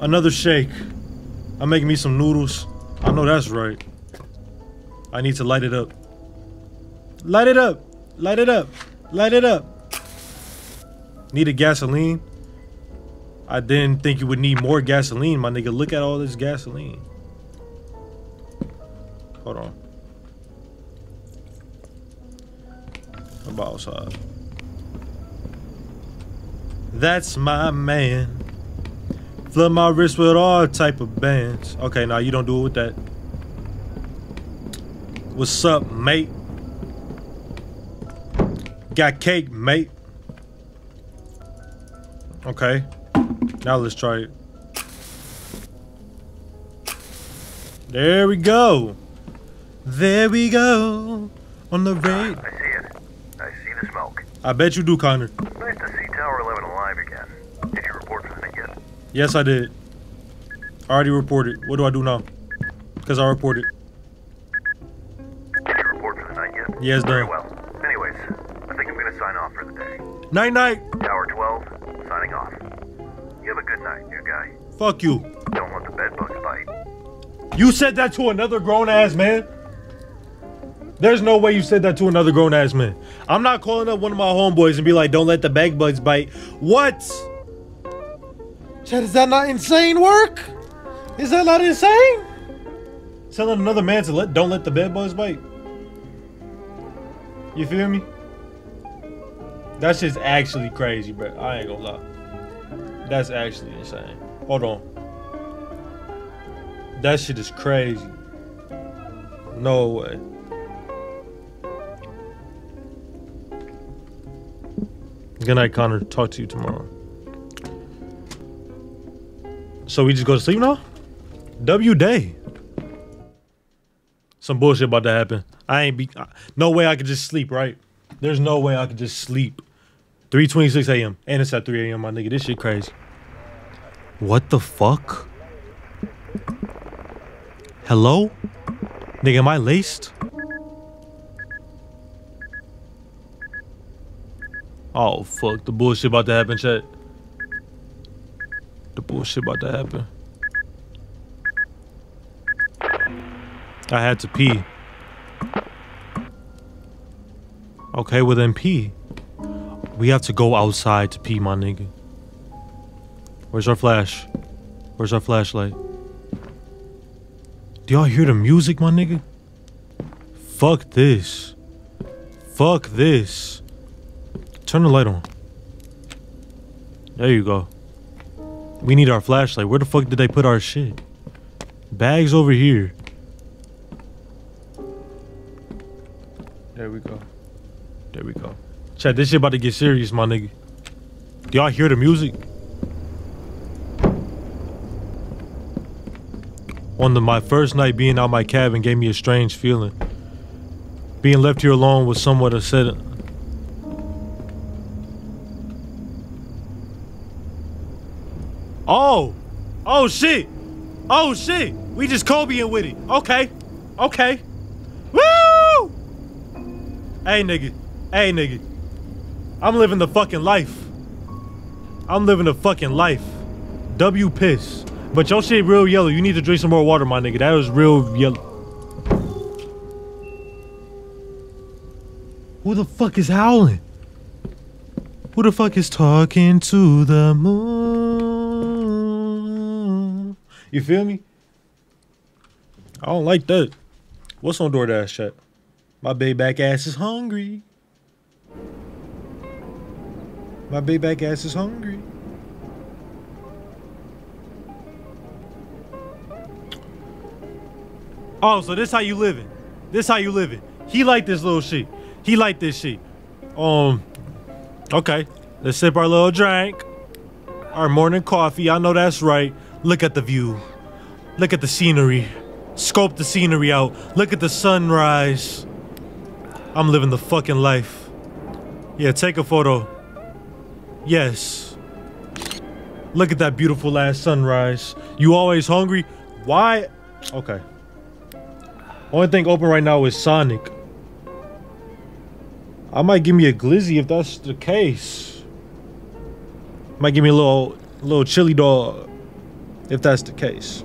Another shake. I'm making me some noodles. I know that's right. I need to light it up. Light it up. Light it up. Light it up. Need a gasoline? I didn't think you would need more gasoline, my nigga. Look at all this gasoline. Hold on. I'm outside. That's my man. Flood my wrist with all type of bands. Okay, now you don't do it with that. What's up, mate? Got cake, mate. Okay. Now let's try it. There we go. There we go. On the ah, raid. I see it. I see the smoke. I bet you do, Connor. Nice to see Tower 11 alive again. Did you report for the night yet? Yes, I did. I already reported. What do I do now? Because I reported. Did you report for the night yet? Yes, Very done. well. Anyways, I think I'm gonna sign off for the day. Night night. Tower 12, signing off. You have a good night, new guy. Fuck you. Don't let the bed bugs bite. You said that to another grown ass man? There's no way you said that to another grown ass man. I'm not calling up one of my homeboys and be like, don't let the bag bugs bite. What? Is that not insane work? Is that not insane? Telling another man to let don't let the bed bugs bite. You feel me? That's just actually crazy, bro. I ain't gonna lie. That's actually insane. Hold on. That shit is crazy. No way. Good night, Connor. Talk to you tomorrow. So we just go to sleep now? W day. Some bullshit about to happen. I ain't be no way I could just sleep, right? There's no way I could just sleep. 3:26 a.m. and it's at 3 a.m. My nigga, this shit crazy. What the fuck? Hello? Nigga, am I laced? Oh fuck, the bullshit about to happen, chat. The bullshit about to happen. I had to pee. Okay, well then pee. We have to go outside to pee, my nigga. Where's our flash? Where's our flashlight? Do y'all hear the music, my nigga? Fuck this. Fuck this. Turn the light on. There you go. We need our flashlight. Where the fuck did they put our shit? Bags over here. There we go. There we go. Chad, this shit about to get serious, my nigga. Do y'all hear the music? On the, my first night being out my cabin gave me a strange feeling. Being left here alone was somewhat upsetting. Oh! Oh shit! Oh shit! We just Kobeing with it. Okay. Okay. Woo! Hey nigga. Hey nigga. I'm living the fucking life. I'm living the fucking life. W piss. But your shit real yellow. You need to drink some more water, my nigga. That was real yellow. Who the fuck is howling? Who the fuck is talking to the moon? You feel me? I don't like that. What's on DoorDash chat? My big back ass is hungry. My big back ass is hungry. Oh, so this how you living? This how you living? He like this little shit. He like this shit. Um, okay. Let's sip our little drink. Our morning coffee. I know that's right. Look at the view. Look at the scenery. Scope the scenery out. Look at the sunrise. I'm living the fucking life. Yeah, take a photo. Yes. Look at that beautiful last sunrise. You always hungry? Why? Okay. Only thing open right now is Sonic. I might give me a glizzy if that's the case. Might give me a little little chili dog if that's the case.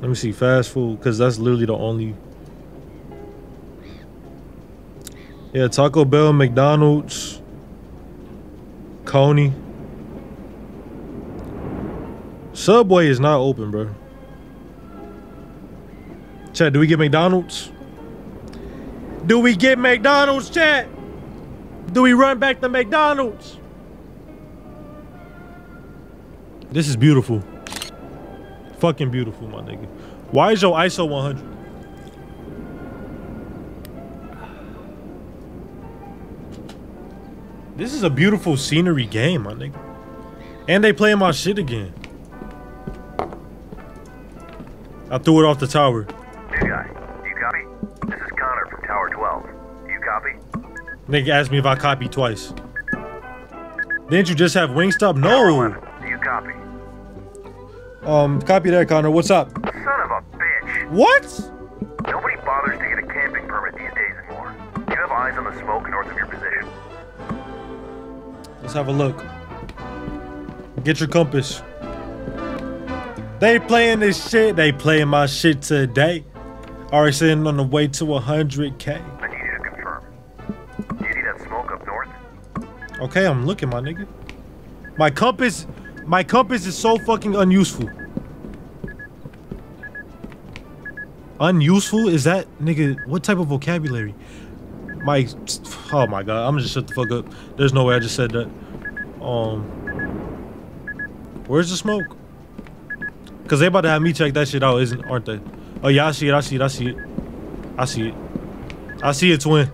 Let me see fast food because that's literally the only. Yeah, Taco Bell, McDonald's, Coney. Subway is not open, bro. Chat, do we get McDonald's? Do we get McDonald's, chat? Do we run back to McDonald's? This is beautiful. Fucking beautiful, my nigga. Why is your ISO 100? This is a beautiful scenery game, my nigga. And they playing my shit again. I threw it off the tower. New guy, you copy? This is Connor from Tower 12. You copy? Nigga asked me if I copied twice. Didn't you just have Wingstop? No. Um, copy that, Connor. What's up? Son of a bitch! What? Nobody bothers to get a camping permit these days anymore. You have eyes on the smoke north of your position. Let's have a look. Get your compass. They playing this shit. They playing my shit today. Already sitting on the way to 100k. I need you to confirm. Do you see that smoke up north? Okay, I'm looking, my nigga. My compass, My compass is so fucking unuseful. Unuseful? Is that nigga? What type of vocabulary? My, oh my god! I'm gonna just shut the fuck up. There's no way I just said that. Um, where's the smoke? Cause they about to have me check that shit out, isn't? Aren't they? Oh yeah, I see it. I see it. I see it. I see it. I see it, twin.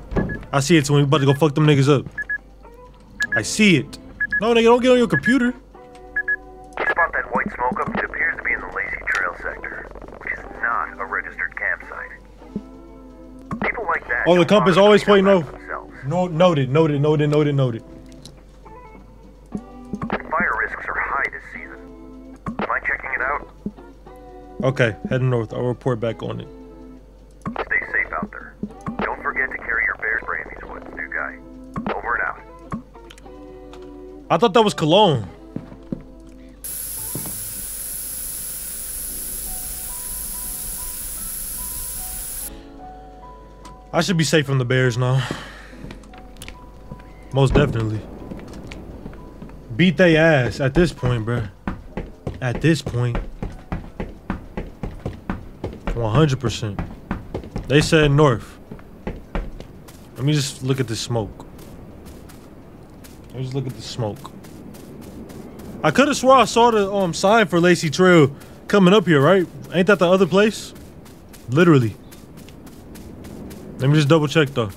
I see it, twin. We about to go fuck them niggas up. I see it. No, nigga, don't get on your computer. Oh, the compass always cleaning play up no. No, noted, noted, noted, noted, noted. Fire risks are high this season. Mind checking it out? Okay, heading north. I'll report back on it. Stay safe out there. Don't forget to carry your bear spray in these woods, new guy. Over and out. I thought that was cologne. I should be safe from the bears now. Most definitely. Beat they ass at this point, bruh. At this point. 100%. They said north. Let me just look at the smoke. Let me just look at the smoke. I could have swore I saw the um sign for Lacey Trail coming up here, right? Ain't that the other place? Literally. Let me just double check though.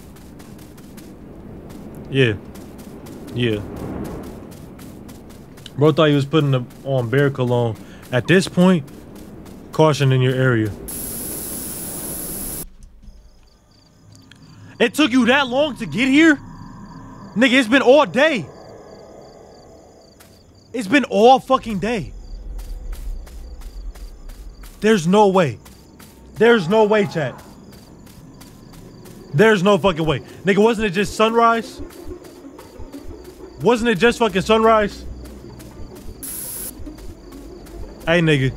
Yeah. Yeah. Bro thought he was putting on bear cologne. At this point, caution in your area. It took you that long to get here? Nigga, it's been all day. It's been all fucking day. There's no way. There's no way, chat. There's no fucking way. Nigga, wasn't it just sunrise? Wasn't it just fucking sunrise? Hey, nigga.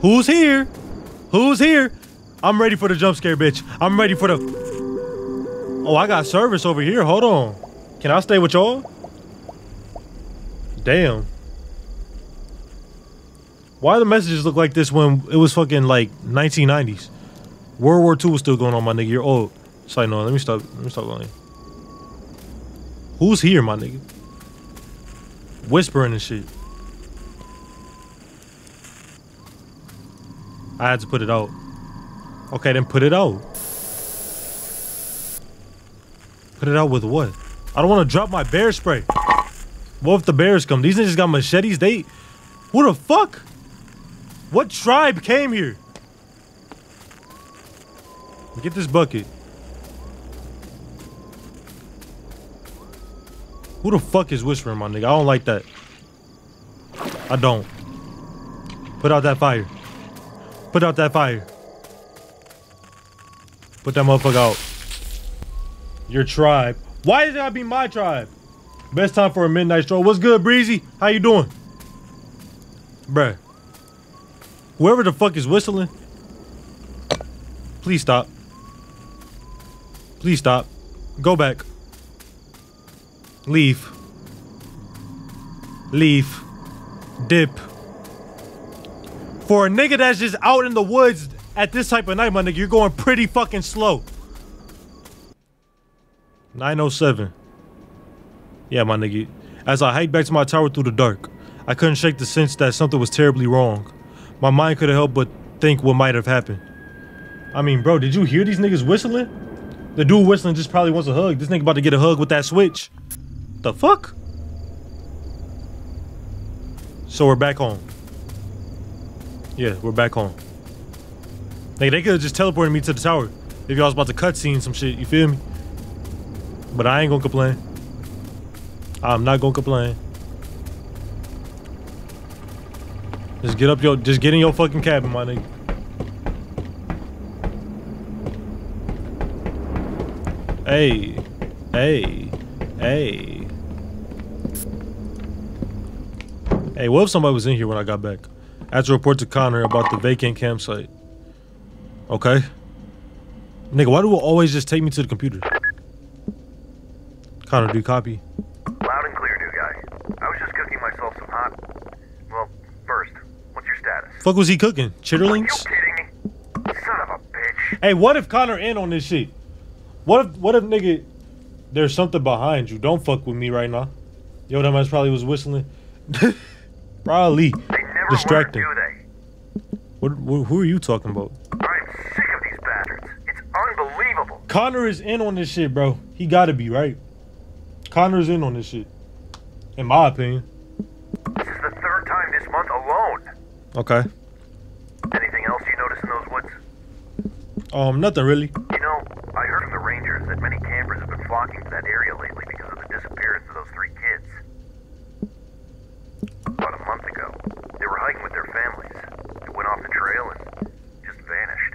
Who's here? Who's here? I'm ready for the jump scare, bitch. I'm ready for the... Oh, I got service over here. Hold on. Can I stay with y'all? Damn. Why the messages look like this when it was fucking like 1990s? World War II was still going on, my nigga. You're old. Sorry, no. Let me stop. Let me stop lying. Who's here, my nigga? Whispering and shit. I had to put it out. Okay, then put it out. Put it out with what? I don't want to drop my bear spray. What if the bears come? These niggas got machetes. They, who the fuck? What tribe came here? Get this bucket. Who the fuck is whispering, my nigga? I don't like that. I don't. Put out that fire. Put out that fire. Put that motherfucker out. Your tribe. Why did that be my tribe? Best time for a midnight stroll. What's good, Breezy? How you doing? Bruh. Whoever the fuck is whistling, please stop. Please stop. Go back. Leave. Leave. Dip. For a nigga that's just out in the woods at this type of night, my nigga, you're going pretty fucking slow. 907. Yeah, my nigga. As I hiked back to my tower through the dark, I couldn't shake the sense that something was terribly wrong. My mind couldn't help but think what might have happened. I mean, bro, did you hear these niggas whistling? The dude whistling just probably wants a hug. This nigga about to get a hug with that switch. The fuck? So we're back home. Yeah, we're back home. Nigga, they could have just teleported me to the tower if y'all was about to cutscene some shit, you feel me? But I ain't gonna complain. I'm not gonna complain. Just get up your just get in your fucking cabin, my nigga. Hey. Hey. Hey. Hey, what if somebody was in here when I got back? I had to report to Connor about the vacant campsite. Okay. Nigga, why do it always just take me to the computer? Connor, do you copy? Loud and clear, new guy. I was just cooking myself some hot, well, first, what's your status? Fuck was he cooking? Are you Chitterlings? kidding me? Son of a bitch. Hey, what if Connor in on this shit? What if what if nigga there's something behind you? Don't fuck with me right now. Yo, that man probably was whistling. probably. Distracting. learn, do they? What, what who are you talking about? I'm sick of these bastards. It's unbelievable. Connor is in on this shit, bro. He gotta be, right? Connor's in on this shit. In my opinion. This is the third time this month alone. Okay. Anything else you notice in those woods? Um, nothing really. You know, I heard from the rangers that many campers have been flocking to that area lately because of the disappearance of those three kids. About a month ago, they were hiking with their families. They went off the trail and just vanished.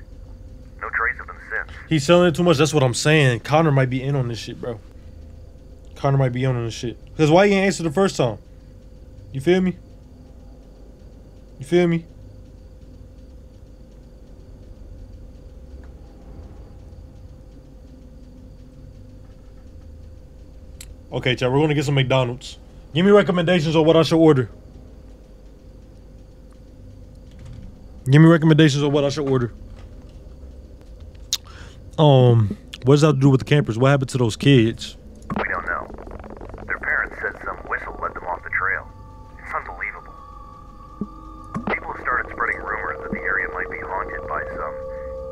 No trace of them since. He's selling it too much. That's what I'm saying. Connor might be in on this shit, bro. Connor might be in on this shit. Cause why you ain't answer the first time? You feel me? You feel me? Okay, Chad, we're gonna get some McDonald's. Give me recommendations on what I should order. Give me recommendations on what I should order. Um, what does that have to do with the campers? What happened to those kids? We don't know. Their parents said some whistle led them off the trail. It's unbelievable. People have started spreading rumors that the area might be haunted by some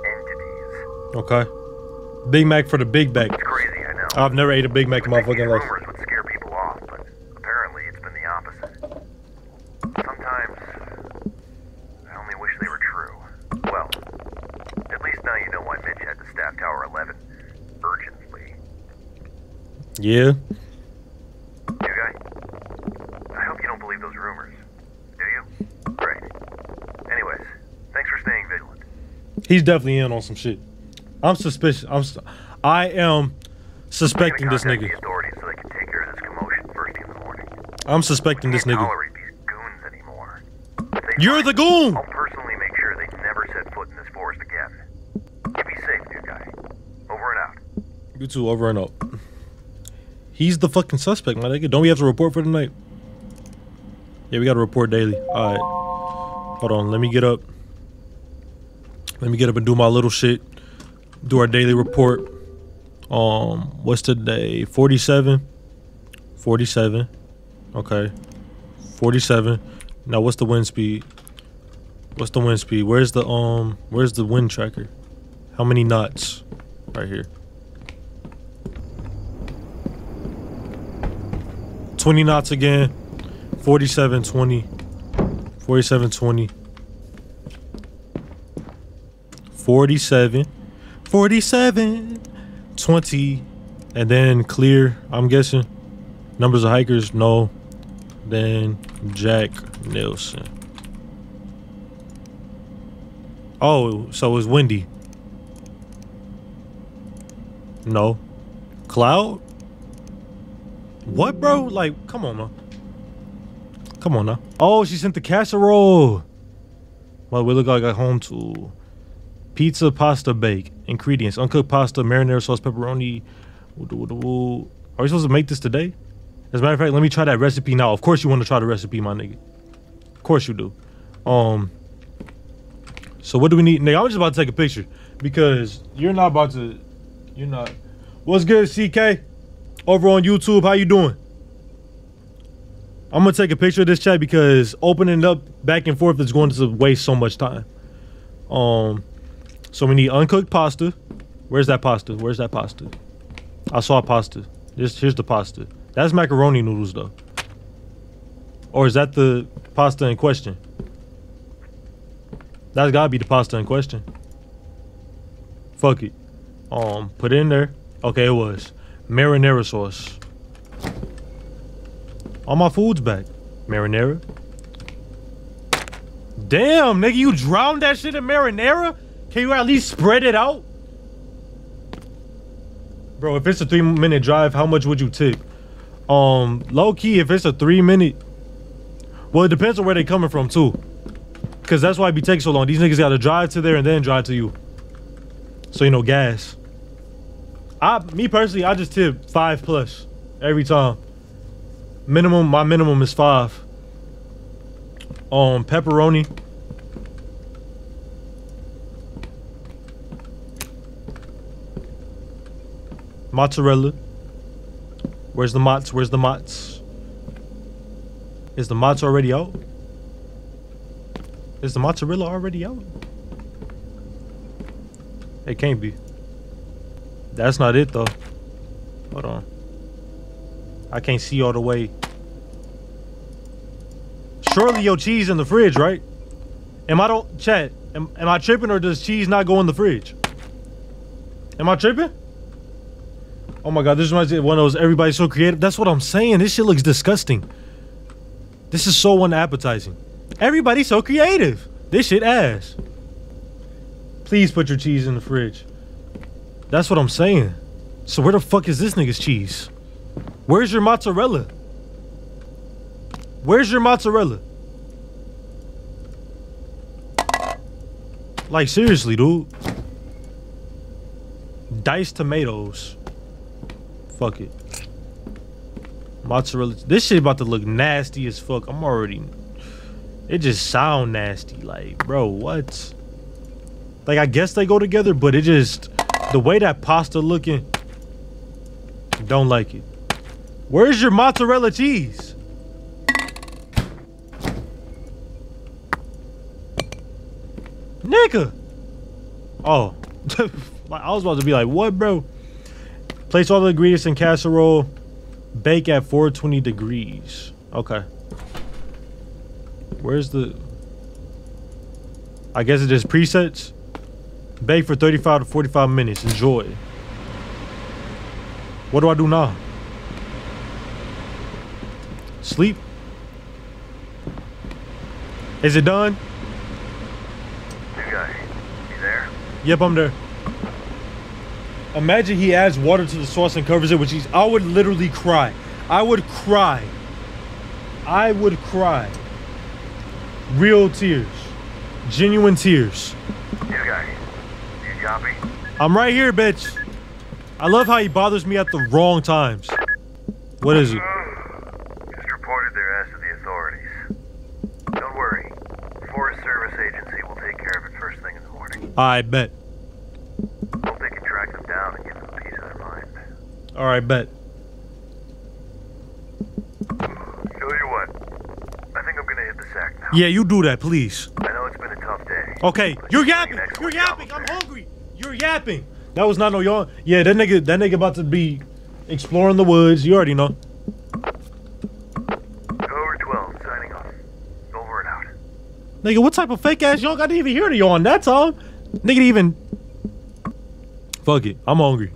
entities. Okay. Big Mac for the Big Mac. It's crazy, I know. I've never ate a Big Mac in my fucking life. rumors would scare people off, but apparently it's been the opposite. Sometimes I only wish they were true. Well, at least now you know why Mitch had to staff Tower 11 urgently. Yeah. You guy? I hope you don't believe those rumors. Do you? Great. Anyways, thanks for staying vigilant. He's definitely in on some shit. I'm suspicious. I'm. St- I am suspecting this nigga. So they can take care of this commotion first thing in the morning. I'm suspecting this nigga. tolerate these goons anymore. If they You're the goon. I'll personally make sure they never set foot in this forest again. You be safe, new guy. Over and out. You two over and out. He's the fucking suspect, my nigga. Don't we have to report for tonight? Yeah, we gotta report daily. All right. Hold on. Let me get up. Let me get up and do my little shit. Do our daily report. Um, what's today? 47. 47. Okay. 47. Now what's the wind speed? What's the wind speed? Where's the um where's the wind tracker? How many knots? Right here. 20 knots again. 47 20. 47 20. 47 47 20 and then clear i'm guessing. Numbers of hikers no. Then jack nelson. Oh so it's windy. No. Cloud what bro like come on man. come on now oh she sent the casserole well we look like a home tool pizza, pasta, bake. Ingredients: uncooked pasta, marinara sauce, pepperoni. Are we supposed to make this today? As a matter of fact, let me try that recipe now. Of course, you want to try the recipe, my nigga. Of course you do. Um. So what do we need, nigga? I was just about to take a picture because you're not about to. You're not. What's good, CK? Over on YouTube, how you doing? I'm gonna take a picture of this chat because opening it up back and forth is going to waste so much time. Um. So we need uncooked pasta. Where's that pasta? Where's that pasta? I saw pasta. This here's the pasta. That's macaroni noodles though. Or is that the pasta in question? That's gotta be the pasta in question. Fuck it. Um, put it in there. Okay, it was. Marinara sauce. All my food's back. Marinara. Damn, nigga, you drowned that shit in marinara? Can you at least spread it out? Bro, if it's a three minute drive, how much would you tip? Um, low key, if it's a three minute, well, it depends on where they coming from too. Cause that's why it be taking so long. These niggas gotta drive to there and then drive to you. So you know gas. I me personally, I just tip five plus every time. Minimum, my minimum is five. On um, pepperoni. Mozzarella. Where's the mozz? Where's the mozz? Is the mozz already out? Is the mozzarella already out? It can't be. That's not it though. Hold on. I can't see all the way. Surely your cheese in the fridge, right? Am I don't chat? Am, am I tripping or does cheese not go in the fridge? Am I tripping? Oh my god, this reminds me of one of those everybody's so creative. That's what I'm saying. This shit looks disgusting. This is so unappetizing. Everybody's so creative. This shit ass. Please put your cheese in the fridge. That's what I'm saying. So where the fuck is this nigga's cheese? Where's your mozzarella? Where's your mozzarella? Like seriously, dude. Diced tomatoes. Fuck it. Mozzarella. This shit about to look nasty as fuck. I'm already. It just sound nasty. Like, bro, what? Like, I guess they go together, but it just the way that pasta looking. Don't like it. Where's your mozzarella cheese? Nigga. Oh. I was about to be like, what, bro? Place all the ingredients in casserole. Bake at 420 degrees. Okay. Where's the... I guess it just presets. Bake for 35 to 45 minutes. Enjoy. What do I do now? Sleep? Is it done? New guy, you there? Yep, I'm there. Imagine he adds water to the sauce and covers it with cheese. I would literally cry. I would cry. I would cry. Real tears. Genuine tears. New guy, copy? I'm right here, bitch. I love how he bothers me at the wrong times. What is it? Just reported their ass to the authorities. Don't worry. Forest Service Agency will take care of it first thing in the morning. I bet. Hope they can track them down and give them peace of their mind. All right, bet. Tell you what, I think I'm gonna hit the sack now. Yeah, you do that, please. I know it's been a tough day. Okay, you're yapping. You're yapping. I'm hungry. You're yapping. That was not no yawn. Yeah, that nigga, that nigga about to be exploring the woods. You already know. Over 12, signing off. Over and out. Nigga, what type of fake ass yawn? I didn't even hear the yawn that time. Nigga even. Fuck it. I'm hungry.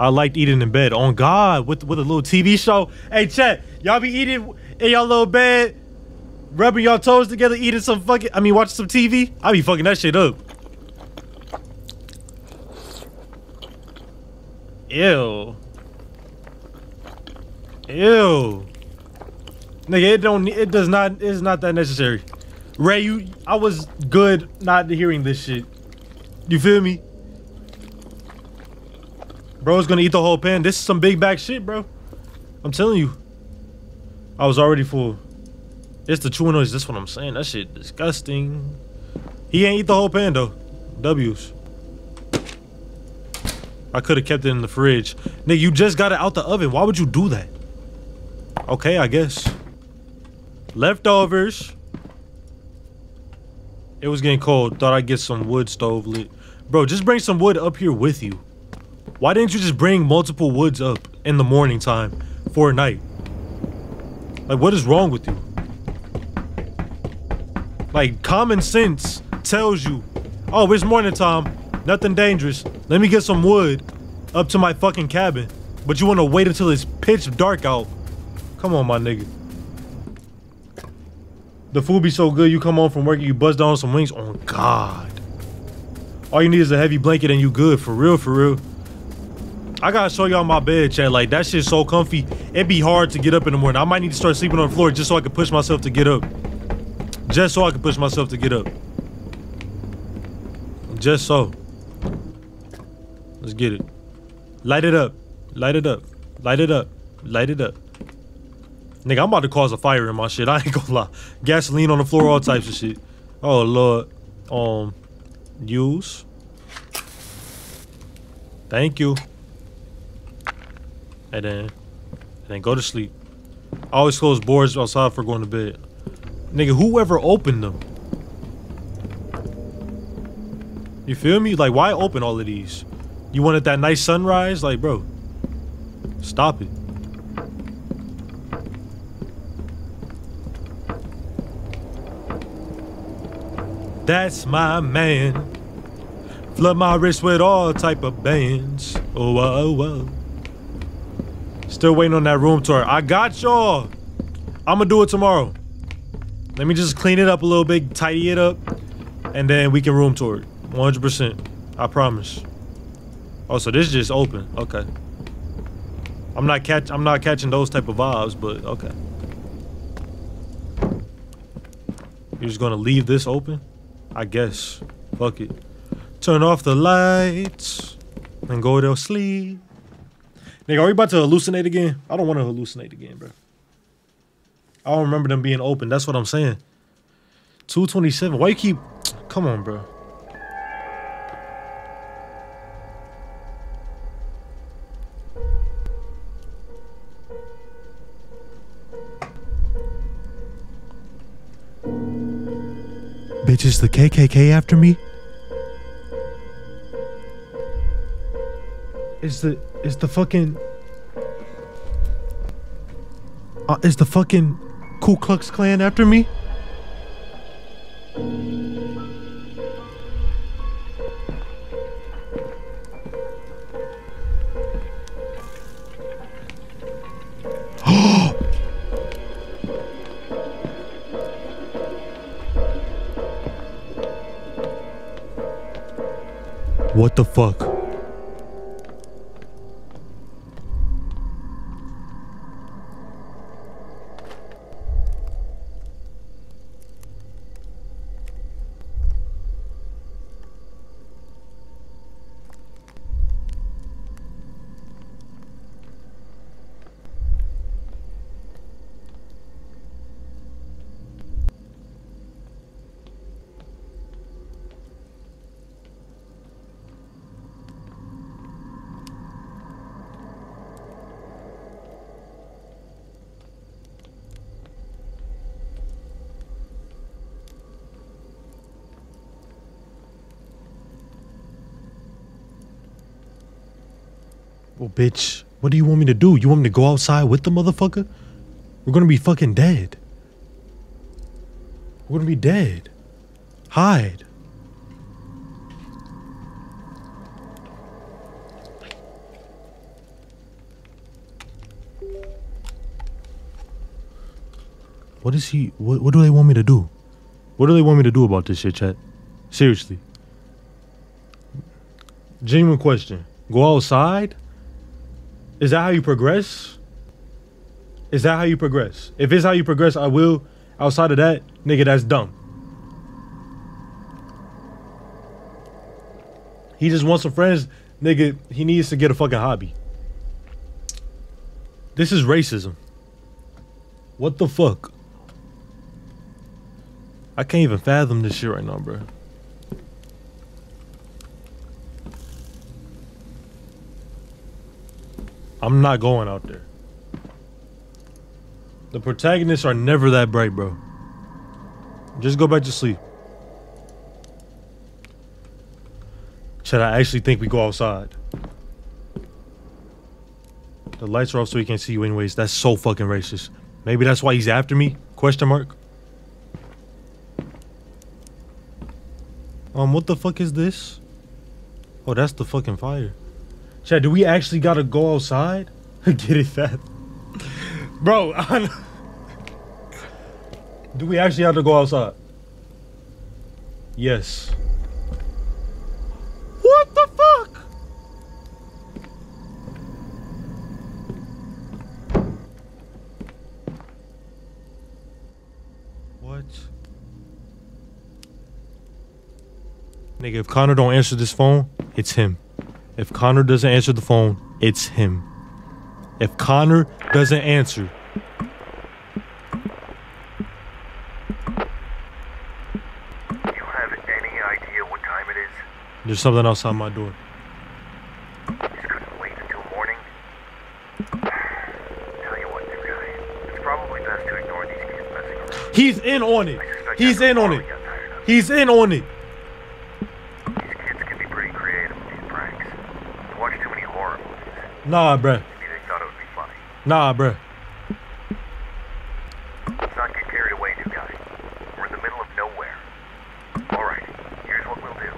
I liked eating in bed. On God, with with a little TV show. Hey, chat, y'all be eating in y'all little bed, rubbing y'all toes together, eating some fucking. I mean, watching some TV. I be fucking that shit up. Ew. Ew. Nigga, it don't. It does not. It's not that necessary. Ray, you. I was good not hearing this shit. You feel me? Bro's gonna eat the whole pan. This is some big back shit, bro. I'm telling you. I was already full. It's the chewing noise. That's what I'm saying. That shit disgusting. He ain't eat the whole pan though. W's. I could have kept it in the fridge. Nigga, you just got it out the oven. Why would you do that? Okay, I guess. Leftovers. It was getting cold. Thought I'd get some wood stove lit. Bro, just bring some wood up here with you. Why didn't you just bring multiple woods up in the morning time for a night? Like, what is wrong with you? Like, common sense tells you, oh, it's morning time. Nothing dangerous. Let me get some wood up to my fucking cabin. But you want to wait until it's pitch dark out. Come on, my nigga. The food be so good, you come home from work and you buzz down on some wings. Oh, God. All you need is a heavy blanket and you good. For real, for real. I gotta show y'all my bed, chat. Like, that shit's so comfy. It'd be hard to get up in the morning. I might need to start sleeping on the floor just so I can push myself to get up. Just so I can push myself to get up. Just so. Let's get it. Light it up. Light it up. Light it up. Light it up. Nigga, I'm about to cause a fire in my shit. I ain't gonna lie. Gasoline on the floor, all types of shit. Oh lord. Um use. Thank you. And then, and then go to sleep. I always close boards outside for going to bed. Nigga, whoever opened them? You feel me? Like, why open all of these? You wanted that nice sunrise? Like, bro, stop it. That's my man. Flood my wrist with all type of bands. Oh, oh, oh. oh. Still waiting on that room tour. I got y'all. I'm gonna do it tomorrow. Let me just clean it up a little bit, tidy it up, and then we can room tour it. 100%. I promise. Oh, so this is just open. Okay. I'm not catch. I'm not catching those type of vibes, but okay. You're just gonna leave this open? I guess. Fuck it. Turn off the lights and go to sleep. Nigga, are we about to hallucinate again? I don't want to hallucinate again, bro. I don't remember them being open. That's what I'm saying. 227. Why you keep... Come on, bro. Bitch, is the KKK after me? Is the is the fucking uh, is the fucking Ku Klux Klan after me? What the fuck? Well, bitch, what do you want me to do? You want me to go outside with the motherfucker? We're gonna be fucking dead. We're gonna be dead. Hide. What is he? What, what do they want me to do? What do they want me to do about this shit, chat? Seriously. Genuine question. Go outside? Is that how you progress? Is that how you progress? If it's how you progress, I will. Outside of that, nigga, that's dumb. He just wants some friends, nigga. He needs to get a fucking hobby. This is racism. What the fuck? I can't even fathom this shit right now, bro. I'm not going out there. The protagonists are never that bright, bro. Just go back to sleep. Should I actually think we go outside? The lights are off so he can't see you anyways. That's so fucking racist. Maybe that's why he's after me? Question mark. Um, what the fuck is this? Oh, that's the fucking fire. Chad, do we actually gotta go outside? Get it fat. Bro, do we actually have to go outside? Yes. What the fuck? What? Nigga, if Connor don't answer this phone, it's him. If Connor doesn't answer the phone, it's him. If Connor doesn't answer, There's something outside my door. Just couldn't wait until morning. Tell you what, new guy. It's probably best to ignore these kids messing around. He's in on it. He's in on it. He's in on it. Nah, bruh. Maybe they thought it would be funny. Nah, bruh. Let's not get carried away, new guy. We're in the middle of nowhere. Alright, here's what we'll do.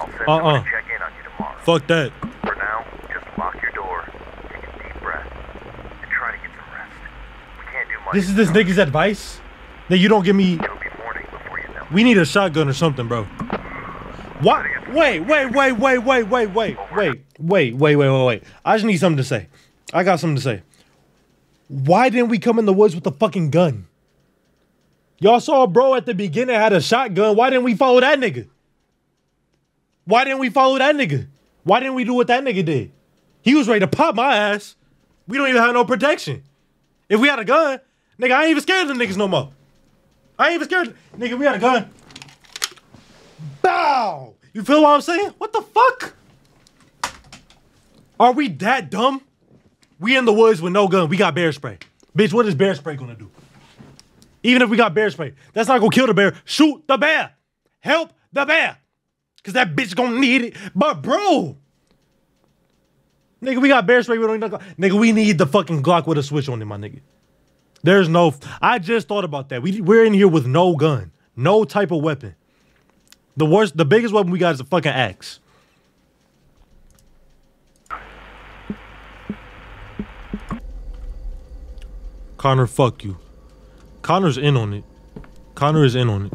I'll send Uh-uh. someone to check in on you tomorrow. Fuck that. For now, just lock your door, take a deep breath, and try to get some rest. We can't do much. This is this nigga's advice. That you don't give me. It'll be morning before you know. We need a shotgun or something, bro. What? Wait, wait, wait, wait, wait, wait, wait, wait, wait, wait, wait, wait, wait. I just need something to say. I got something to say. Why didn't we come in the woods with the fucking gun? Y'all saw bro at the beginning had a shotgun. Why didn't we follow that nigga? Why didn't we follow that nigga? Why didn't we do what that nigga did? He was ready to pop my ass. We don't even have no protection. If we had a gun, nigga, I ain't even scared of the niggas no more. I ain't even scared. Nigga, we had a gun. Bow! You feel what I'm saying? What the fuck? Are we that dumb? We in the woods with no gun. We got bear spray. Bitch, what is bear spray gonna do? Even if we got bear spray, that's not gonna kill the bear. Shoot the bear. Help the bear. Cause that bitch gonna need it. But bro, nigga, we got bear spray. We don't need gun. Nigga, we need the fucking Glock with a switch on it, my nigga. There's no. I just thought about that. We we're in here with no gun, no type of weapon. The worst, the biggest weapon we got is a fucking axe. Connor, fuck you. Connor's in on it. Connor is in on it.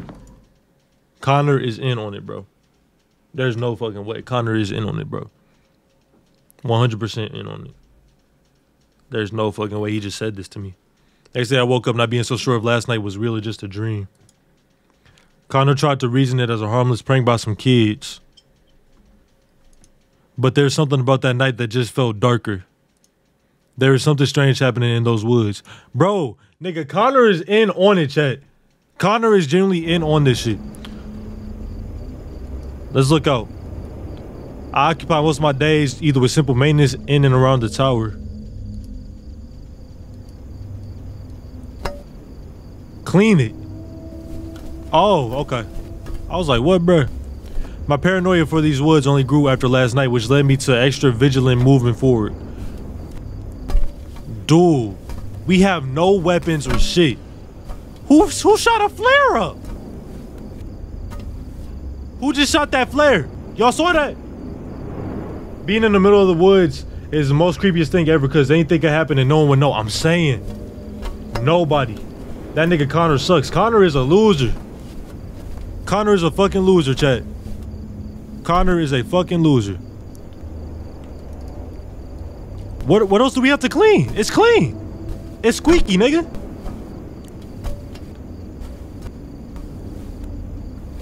Connor is in on it, bro. There's no fucking way. Connor is in on it, bro. 100% in on it. There's no fucking way he just said this to me. Next day I woke up not being so sure if last night was really just a dream. Connor tried to reason it as a harmless prank by some kids. But there's something about that night that just felt darker. There is something strange happening in those woods. Bro, nigga, Connor is in on it, chat. Connor is genuinely in on this shit. Let's look out. I occupy most of my days either with simple maintenance in and around the tower. Clean it. Oh, okay. I was like, what, bro? My paranoia for these woods only grew after last night, which led me to extra vigilant movement forward. Dude, we have no weapons or shit. Who, who shot a flare up? Who just shot that flare? Y'all saw that? Being in the middle of the woods is the most creepiest thing ever because anything could happen and no one would know. I'm saying. Nobody. That nigga Connor sucks. Connor is a loser. Connor is a fucking loser, chat. Connor is a fucking loser. What what else do we have to clean? It's clean. It's squeaky, nigga.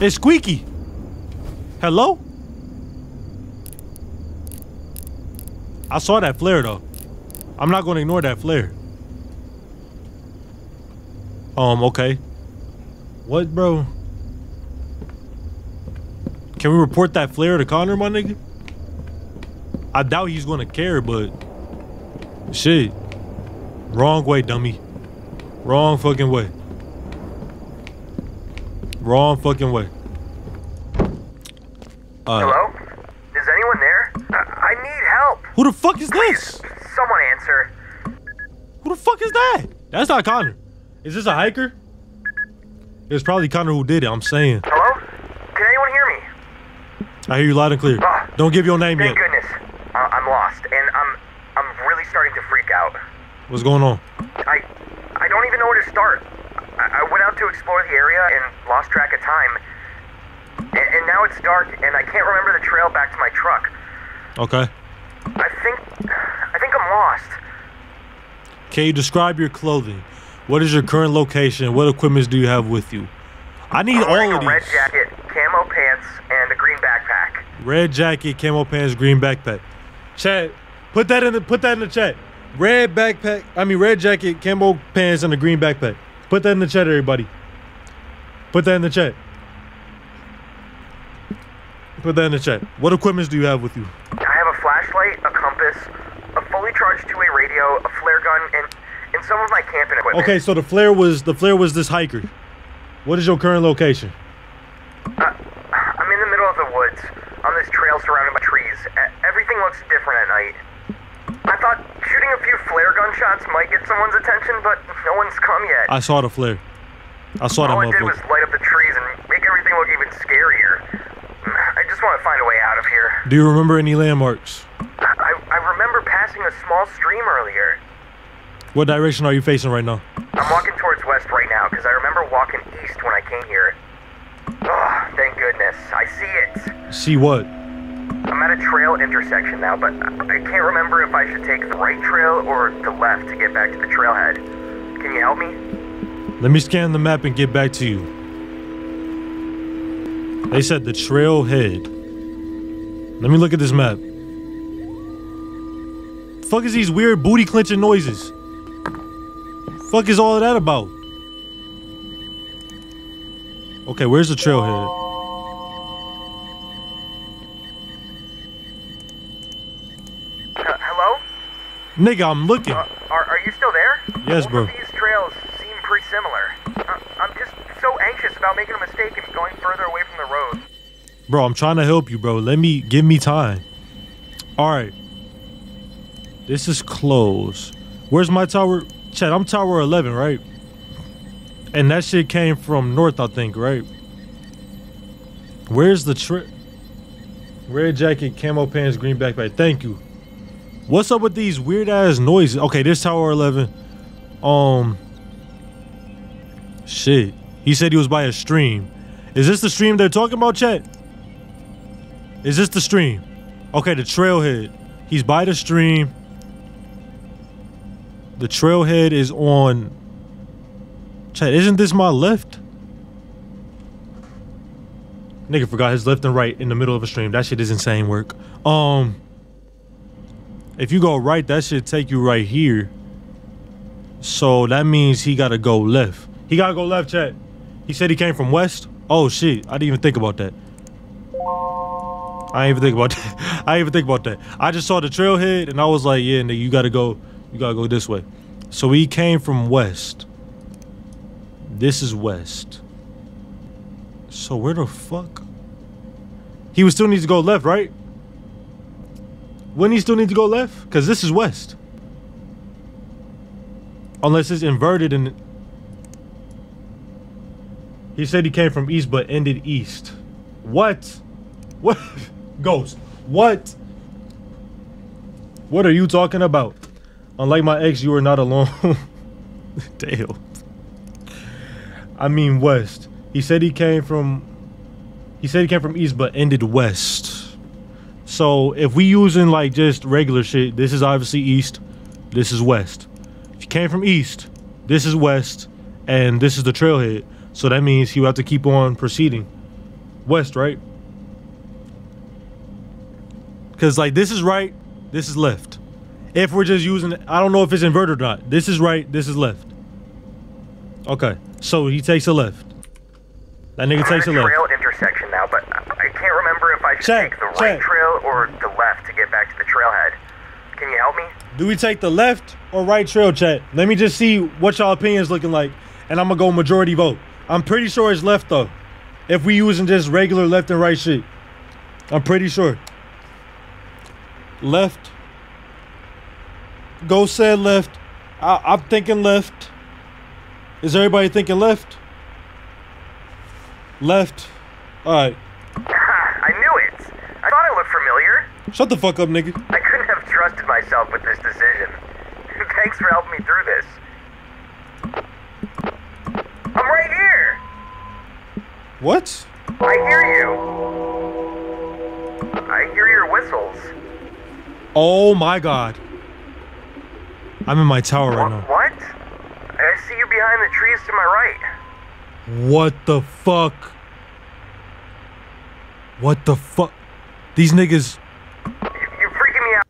It's squeaky. Hello? I saw that flare though. I'm not gonna ignore that flare. Um, okay. What, bro? Can we report that flare to Connor, my nigga? I doubt he's gonna care, but shit. Wrong way, dummy. Wrong fucking way. Wrong fucking way. Uh, Hello? Is anyone there? I, I need help. who the fuck is this? Someone answer. Who the fuck is that? That's not Connor. Is this a hiker? It's probably Connor who did it. I'm saying. Hello? Can anyone hear me? I hear you loud and clear. Ah, Don't give your name yet. Thank goodness. Uh, I'm lost, and I'm I'm really starting to freak out. What's going on? I I don't even know where to start. I, I went out to explore the area and lost track of time. And, and now it's dark, and I can't remember the trail back to my truck. Okay. I think I think I'm lost. Can you describe your clothing? What is your current location? What equipment do you have with you? I need I'm all of a red jacket, camo pants, and a green backpack. Red jacket, camo pants, green backpack. Chat. Put that in the put that in the chat. Red backpack. I mean red jacket, camo pants, and a green backpack. Put that in the chat, everybody. Put that in the chat. Put that in the chat. What equipment do you have with you? I have a flashlight, a compass, a fully charged two-way radio, a flare gun, and and some of my camping equipment. Okay, so the flare was the flare was this hiker. What is your current location? Uh, I'm in the middle of the woods, on this trail surrounded by trees. Everything looks different at night. I thought shooting a few flare gun shots might get someone's attention, but no one's come yet. I saw the flare. I saw that All it did was light up the trees and make everything look even scarier. I just want to find a way out of here. Do you remember any landmarks? I, I remember passing a small stream earlier. What direction are you facing right now? I'm walking towards west right now because I remember walking east when I came here. Oh, thank goodness. I see it. See what? I'm at a trail intersection now, but I can't remember if I should take the right trail or the left to get back to the trailhead. Can you help me? Let me scan the map and get back to you. They said the trailhead. Let me look at this map. Fuck is these weird booty clenching noises? Fuck is all of that about? Okay, where's the trailhead? Hello? Nigga, I'm looking. Uh, are, are you still there? Yes, bro. these trails seem pretty similar. Uh, I'm just so anxious about making a mistake and going further away from the road. Bro, I'm trying to help you, bro. Let me give me time. All right. This is closed. Where's my tower? Chad, I'm tower 11, right? And that shit came from north, I think, right? Where's the trip? Red jacket, camo pants, green backpack. Thank you. What's up with these weird ass noises? Okay, this tower 11. Um. Shit. He said he was by a stream. Is this the stream they're talking about, chat? Is this the stream? Okay, the trailhead. He's by the stream. The trailhead is on. Chat, isn't this my left? Nigga forgot his left and right in the middle of a stream. That shit is insane work. Um, if you go right, that should take you right here. So that means he gotta go left. He gotta go left, chat. He said he came from west. Oh shit, I didn't even think about that. I didn't even think about that. I didn't even think about that. I just saw the trailhead and I was like, yeah, nigga, you gotta go, you gotta go this way. So he came from west. This is west. So where the fuck? He would still need to go left, right? Wouldn't he still need to go left? Because this is west. Unless it's inverted and he said he came from east but ended east. What? What? Ghost. What? What are you talking about? Unlike my ex, you are not alone. Damn. I mean west. He said he came from he said he came from east but ended west. So if we using like just regular shit, this is obviously east, this is west. If you came from east, this is west, and this is the trailhead. So that means he will have to keep on proceeding. West, right? Cause like this is right, this is left. If we're just using I don't know if it's inverted or not. This is right, this is left. Okay. So he takes a left. That nigga I'm takes a left. trail intersection now, but I can't remember if I should Check, take the right check. trail or the left to get back to the trailhead. Can you help me? Do we take the left or right trail chat? Let me just see what y'all opinions looking like, and I'm gonna go majority vote. I'm pretty sure it's left though. If we using just regular left and right shit, I'm pretty sure. Left. Go said left. I, I'm thinking left. Is everybody thinking left? Left. All right. I knew it. I thought it looked familiar. Shut the fuck up, nigga. I couldn't have trusted myself with this decision. Thanks for helping me through this. I'm right here. What? I hear you. I hear your whistles. Oh my god. I'm in my tower right Wha- now. What? I see you behind the trees to my right. What the fuck? What the fuck? These niggas. You, you're freaking me out.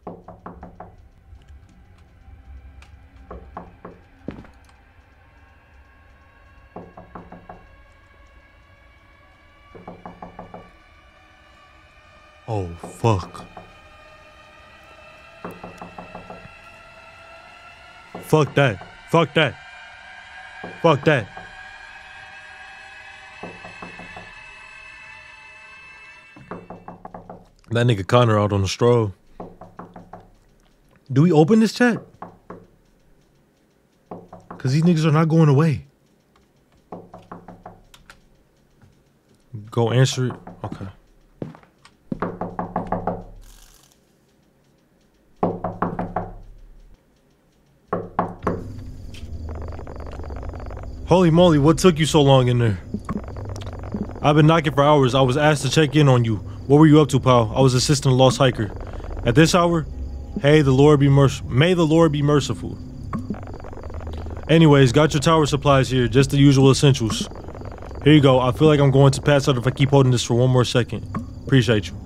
Oh fuck. Fuck that. Fuck that. Fuck that. That nigga Connor out on the stroll. Do we open this chat? Cause these niggas are not going away. Go answer it. Holy moly, what took you so long in there? I've been knocking for hours. I was asked to check in on you. What were you up to, pal? I was assisting a lost hiker. At this hour, hey, the Lord be merc- may the Lord be merciful. Anyways, got your tower supplies here, just the usual essentials. Here you go. I feel like I'm going to pass out if I keep holding this for one more second. Appreciate you.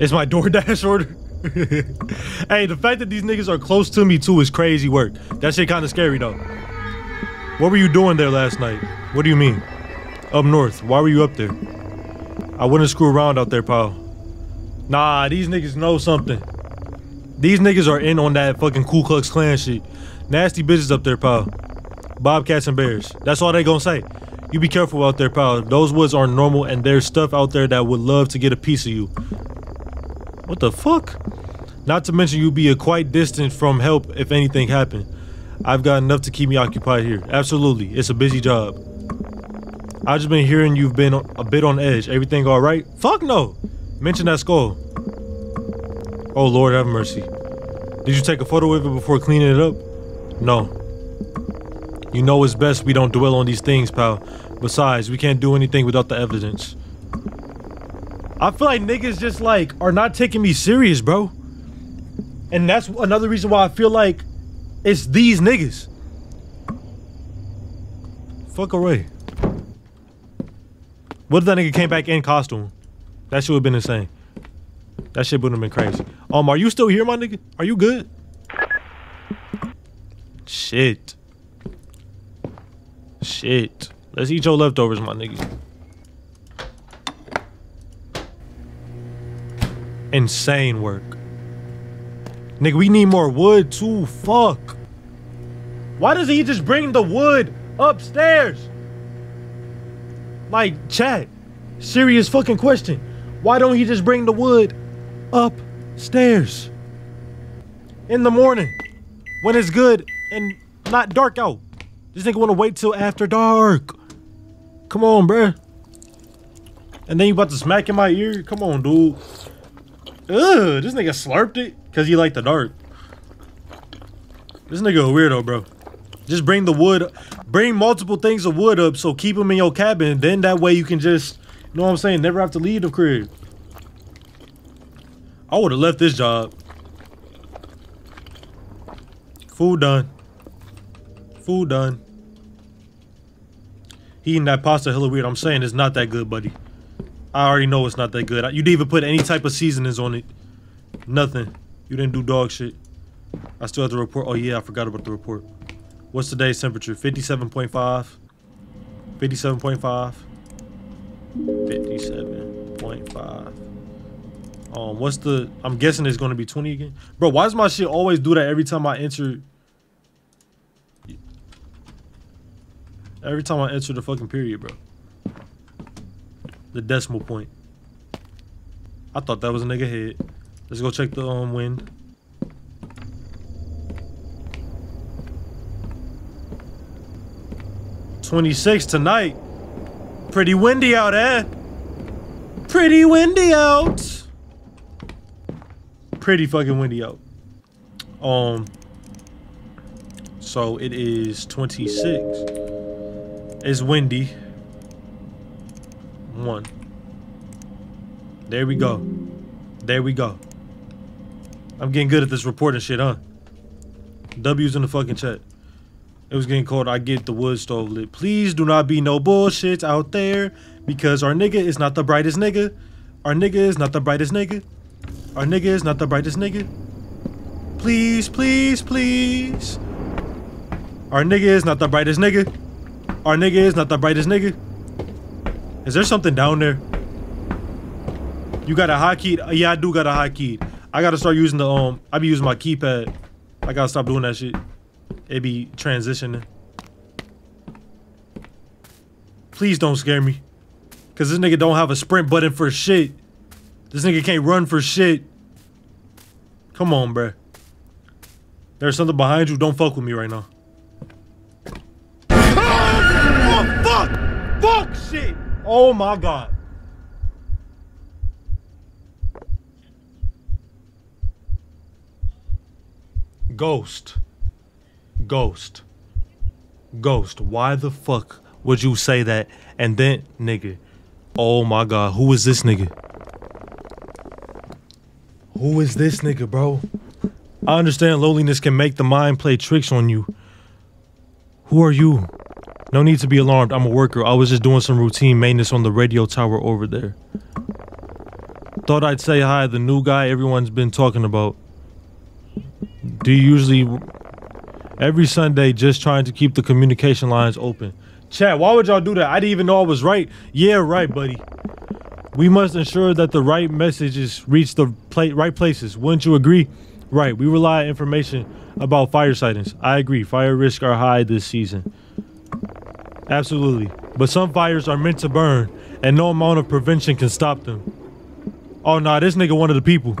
It's my DoorDash order. hey, the fact that these niggas are close to me too is crazy work. That shit kind of scary though. What were you doing there last night? What do you mean? Up north. Why were you up there? I wouldn't screw around out there, pal. Nah, these niggas know something. These niggas are in on that fucking Ku Klux Klan shit. Nasty bitches up there, pal. Bobcats and bears. That's all they gonna say. You be careful out there, pal. Those woods aren't normal, and there's stuff out there that would love to get a piece of you. What the fuck? Not to mention you'd be a quite distant from help if anything happened. I've got enough to keep me occupied here. Absolutely, it's a busy job. I've just been hearing you've been a bit on edge. Everything all right? Fuck no. Mention that skull. Oh Lord, have mercy. Did you take a photo of it before cleaning it up? No. You know it's best we don't dwell on these things, pal. Besides, we can't do anything without the evidence. I feel like niggas just like are not taking me serious, bro. And that's another reason why I feel like it's these niggas. Fuck away. What if that nigga came back in costume? That shit would have been insane. That shit would have been crazy. Um, are you still here, my nigga? Are you good? Shit. Shit. Let's eat your leftovers, my nigga. Insane work. Nigga, we need more wood too. Fuck. Why doesn't he just bring the wood upstairs? Like, chat. Serious fucking question. Why don't he just bring the wood upstairs? In the morning. When it's good and not dark out. This nigga wanna wait till after dark. Come on, bruh. And then you about to smack in my ear? Come on, dude. Ugh, this nigga slurped it because he like the dark. This nigga a weirdo, bro. Just bring the wood, bring multiple things of wood up, so keep them in your cabin. Then that way you can just, you know what I'm saying, never have to leave the crib. I would have left this job. Food done. Food done. He eating that pasta hella weird. I'm saying it's not that good, buddy. I already know it's not that good. You didn't even put any type of seasonings on it. Nothing. You didn't do dog shit. I still have to report. Oh yeah, I forgot about the report. What's today's temperature? 57.5. 57.5. 57.5. Um, what's the? I'm guessing it's gonna be 20 again, bro. Why does my shit always do that every time I enter? Every time I enter the fucking period, bro. The decimal point. I thought that was a nigga head. Let's go check the um wind. Twenty-six tonight. Pretty windy out, eh? Pretty windy out. Pretty fucking windy out. Um. So it is twenty-six. It's windy. One. There we go. There we go. I'm getting good at this reporting shit, huh? W's in the fucking chat. It was getting cold. I get the wood stove lit. Please do not be no bullshit out there because our nigga is not the brightest nigga. Our nigga is not the brightest nigga. Our nigga is not the brightest nigga. Please, please, please. Our nigga is not the brightest nigga. Our nigga is not the brightest nigga. Is there something down there? You got a hotkey? Yeah, I do got a hotkey. I gotta start using the um. I be using my keypad. I gotta stop doing that shit. It be transitioning. Please don't scare me, cause this nigga don't have a sprint button for shit. This nigga can't run for shit. Come on, bruh. There's something behind you. Don't fuck with me right now. Oh, fuck! Fuck shit! Oh my god. Ghost. Ghost. Ghost. Why the fuck would you say that? And then, nigga. Oh my god. Who is this nigga? Who is this nigga, bro? I understand loneliness can make the mind play tricks on you. Who are you? No need to be alarmed. I'm a worker. I was just doing some routine maintenance on the radio tower over there. Thought I'd say hi, the new guy everyone's been talking about. Do you usually every Sunday just trying to keep the communication lines open? Chat, why would y'all do that? I didn't even know I was right. Yeah, right, buddy. We must ensure that the right messages reach the right places. Wouldn't you agree? Right. We rely on information about fire sightings. I agree. Fire risks are high this season. Absolutely. But some fires are meant to burn, and no amount of prevention can stop them. Oh, nah, this nigga one of the people.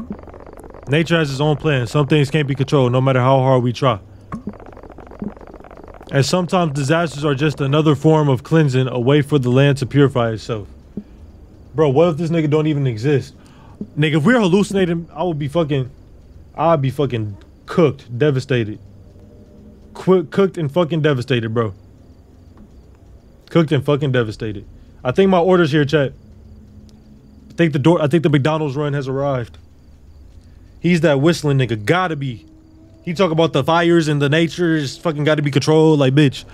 Nature has its own plan. Some things can't be controlled, no matter how hard we try. And sometimes disasters are just another form of cleansing, a way for the land to purify itself. Bro, what if this nigga don't even exist? Nigga, if we're hallucinating, I would be fucking, I'd be fucking cooked, devastated. Qu- cooked and fucking devastated, bro. Cooked and fucking devastated. I think my order's here, chat. I think the door. I think the McDonald's run has arrived. He's that whistling nigga. Gotta be. He talk about the fires and the nature is fucking got to be controlled, like bitch.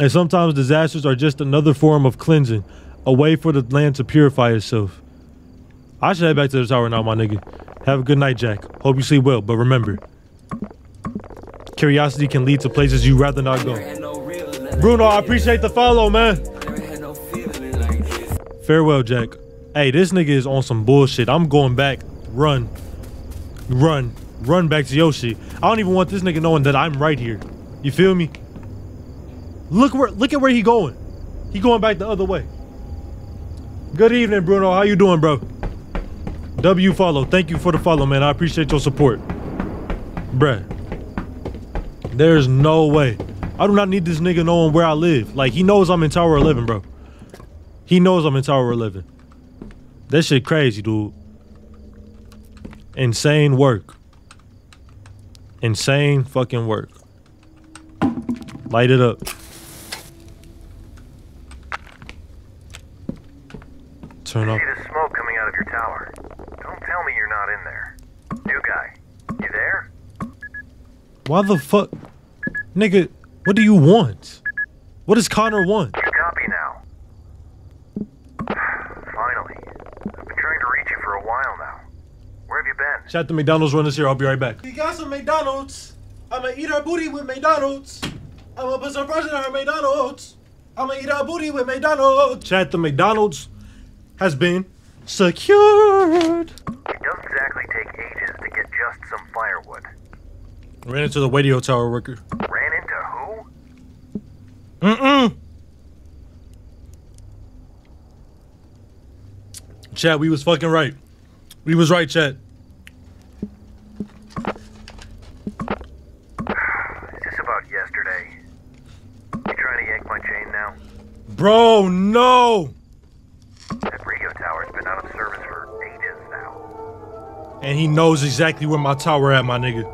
And sometimes disasters are just another form of cleansing, a way for the land to purify itself. I should head back to the tower now, my nigga. Have a good night, Jack. Hope you sleep well, but remember, curiosity can lead to places you'd rather not go. Bruno, I appreciate the follow, man. Farewell, Jack. Hey, this nigga is on some bullshit. I'm going back. Run. Run. Run back to Yoshi. I don't even want this nigga knowing that I'm right here. You feel me? Look where look at where he going. He going back the other way. Good evening, Bruno. How you doing, bro? W follow. Thank you for the follow, man. I appreciate your support. Bruh. There's no way. I do not need this nigga knowing where I live. Like, he knows I'm in Tower 11, bro. He knows I'm in Tower 11. That shit crazy, dude. Insane work. Insane fucking work. Light it up. Turn I off. see the smoke coming out of your tower. Don't tell me you're not in there. New guy, you there? Why the fuck? Nigga, what do you want? What does Connor want? You copy now. Finally. I've been trying to reach you for a while now. Where have you been? Shout the McDonald's runners here. I'll be right back. You got some McDonald's. I'ma eat her booty with McDonald's. I'ma put some fries in her McDonald's. I'ma eat her booty with McDonald's. Chat the McDonald's has been secured. It doesn't exactly take ages to get just some firewood. Ran into the radio tower worker. Ran into who? Mm-mm. Chat, we was fucking right. We was right, chat. Is this about yesterday? You trying to yank my chain now? Bro, no. That radio tower's been out of service for ages now. And he knows exactly where my tower at, my nigga.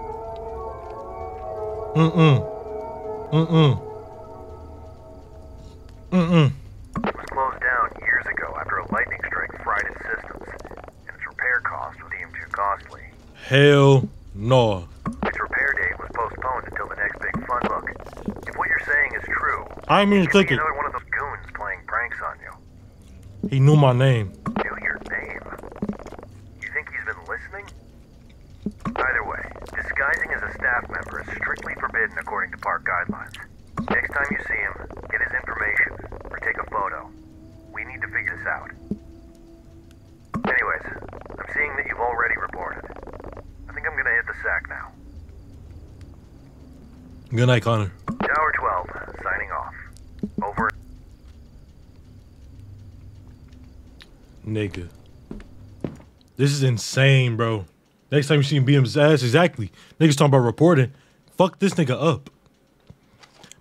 Mm-mm. Mm-mm. Mm-mm. Was closed down years ago after a lightning strike fried its systems, and its repair cost was deemed too costly. Hell no. Its repair date was postponed until the next big fun look. If what you're saying is true, I mean it could be another one of those goons playing pranks on you. He knew my name. Knew your name. You think he's been listening? Either way, disguising as a staff member is strictly forbidden according to park guidelines. Next time you see him, get his information or take a photo. We need to figure this out. Anyways, I'm seeing that you've already reported. I think I'm gonna hit the sack now. Good night, Connor. Tower 12, signing off. Over. Nigga. This is insane, bro. Next time you see him beat his ass, exactly. Niggas talking about reporting. Fuck this nigga up.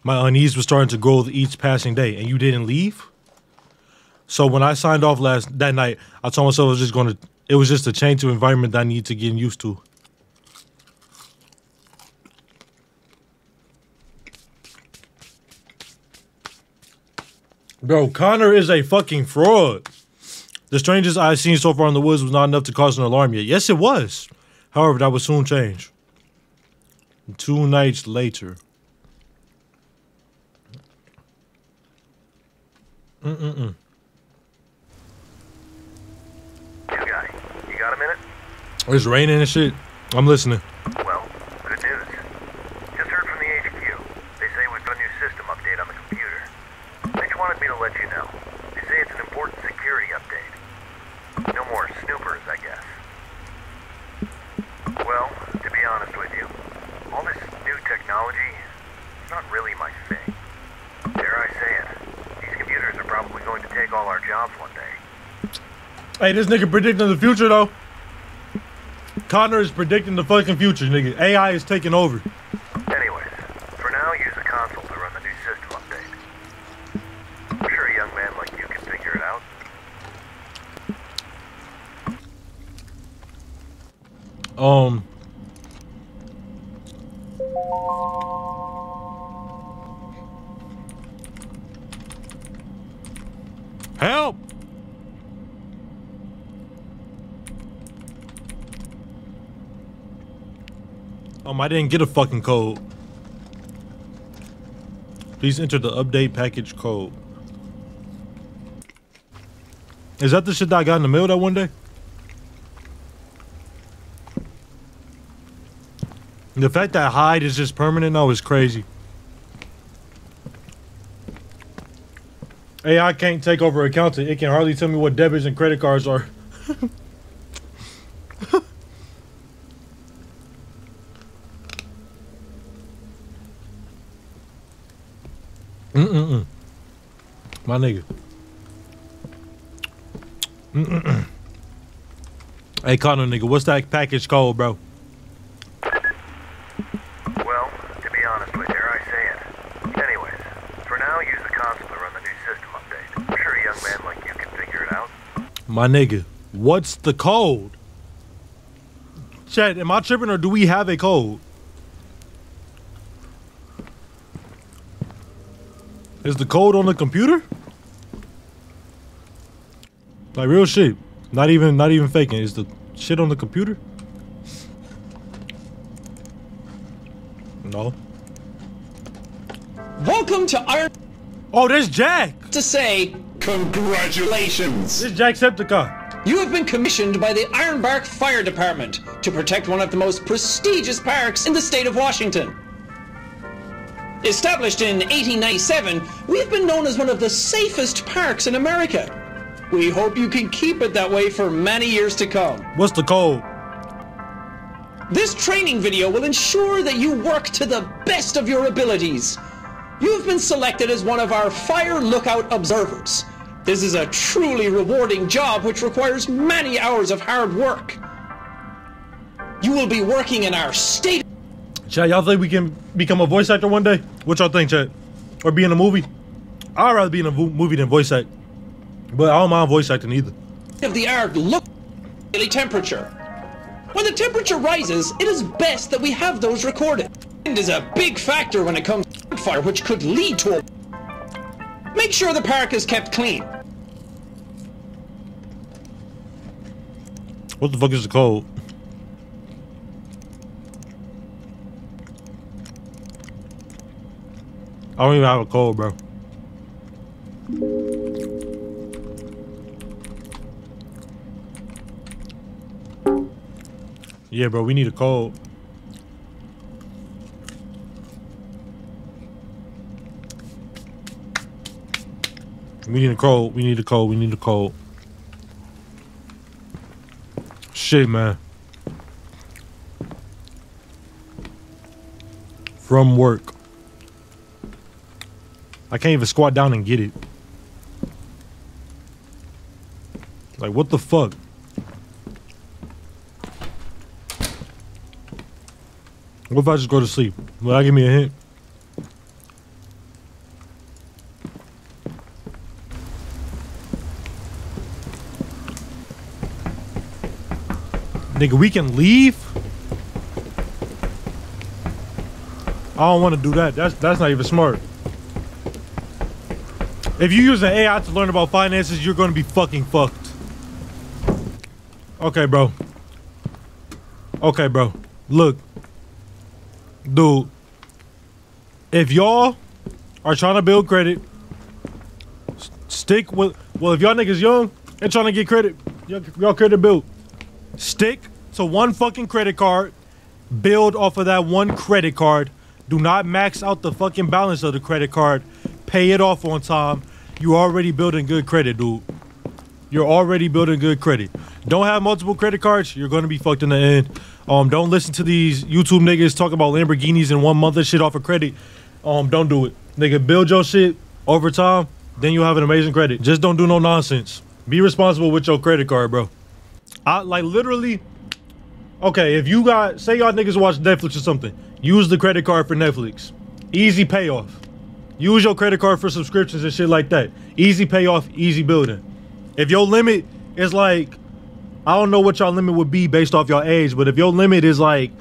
My unease was starting to grow each passing day, and you didn't leave. So when I signed off last that night, I told myself I was just gonna. It was just a change of environment that I need to get used to. Bro, Connor is a fucking fraud. The strangest I've seen so far in the woods was not enough to cause an alarm yet. Yes, it was. However, that would soon change. Two nights later. Mm-mm-mm. New guy, you got a minute? It's raining and shit. I'm listening. Well, good news. Just heard from the HQ. They say we've got a new system update on the computer. They just wanted me to let you know. They say it's an important security update. No more snoopers, I guess. Well, to be honest with you, all this new technology is not really my thing. Dare I say it, these computers are probably going to take all our jobs one day. Hey, this nigga predicting the future though. Connor is predicting the fucking future, nigga. AI is taking over. Anyways, for now, use the console to run the new system update. I'm sure a young man like you can figure it out. Um. Um, I didn't get a fucking code. Please enter the update package code. Is that the shit that I got in the mail that one day? The fact that hide is just permanent now is crazy. AI can't take over accounting. It can hardly tell me what debits and credit cards are. Mm-mm-mm. My nigga. Mm-mm-mm. Hey, Connor, nigga, what's that package called, bro? Well, to be honest with you, dare I say it. Anyways, for now, use the console to run the new system update. I'm sure a young man like you can figure it out. My nigga, what's the code? Chad, am I tripping or do we have a code? Is the code on the computer? Like real shit. Not even not even faking. Is the shit on the computer? No. Welcome to Iron Oh, there's Jack. to say congratulations. This is Jack Jacksepticeye. You have been commissioned by the Ironbark Fire Department to protect one of the most prestigious parks in the state of Washington. Established in 1897, we've been known as one of the safest parks in America. We hope you can keep it that way for many years to come. What's the code? This training video will ensure that you work to the best of your abilities. You have been selected as one of our fire lookout observers. This is a truly rewarding job which requires many hours of hard work. You will be working in our state Chad, y'all think we can become a voice actor one day? What y'all think, Chad? Or be in a movie? I'd rather be in a movie than voice act. But I don't mind voice acting either. of the art look daily temperature. When the temperature rises, it is best that we have those recorded. Wind is a big factor when it comes to fire, which could lead to a. Make sure the park is kept clean. What the fuck is the code? I don't even have a code, bro. Yeah, bro, we need a code. We need a code. We need a code. We need a code. Shit, man. From work. I can't even squat down and get it. Like, what the fuck? What if I just go to sleep? Will that give me a hint? Nigga, we can leave? I don't want to do that. That's, that's not even smart. If you use an AI to learn about finances, you're going to be fucking fucked. Okay, bro. Okay, bro. Look. Dude. If y'all are trying to build credit, stick with well, if y'all niggas young and trying to get credit, y'all, credit build. Stick to one fucking credit card. Build off of that one credit card. Do not max out the fucking balance of the credit card. Pay it off on time. you're already building good credit, dude. You're already building good credit. Don't have multiple credit cards. You're gonna be fucked in the end. Um, don't listen to these YouTube niggas talk about Lamborghinis in one month of shit off of credit. Um, don't do it. Nigga, build your shit over time. Then you'll have an amazing credit. Just don't do no nonsense. Be responsible with your credit card, bro. I like literally. Okay, if you got say y'all niggas watch Netflix or something, use the credit card for Netflix. Easy payoff. Use your credit card for subscriptions and shit like that. Easy payoff, easy building. If your limit is like, I don't know what your limit would be based off your age, but if your limit is like,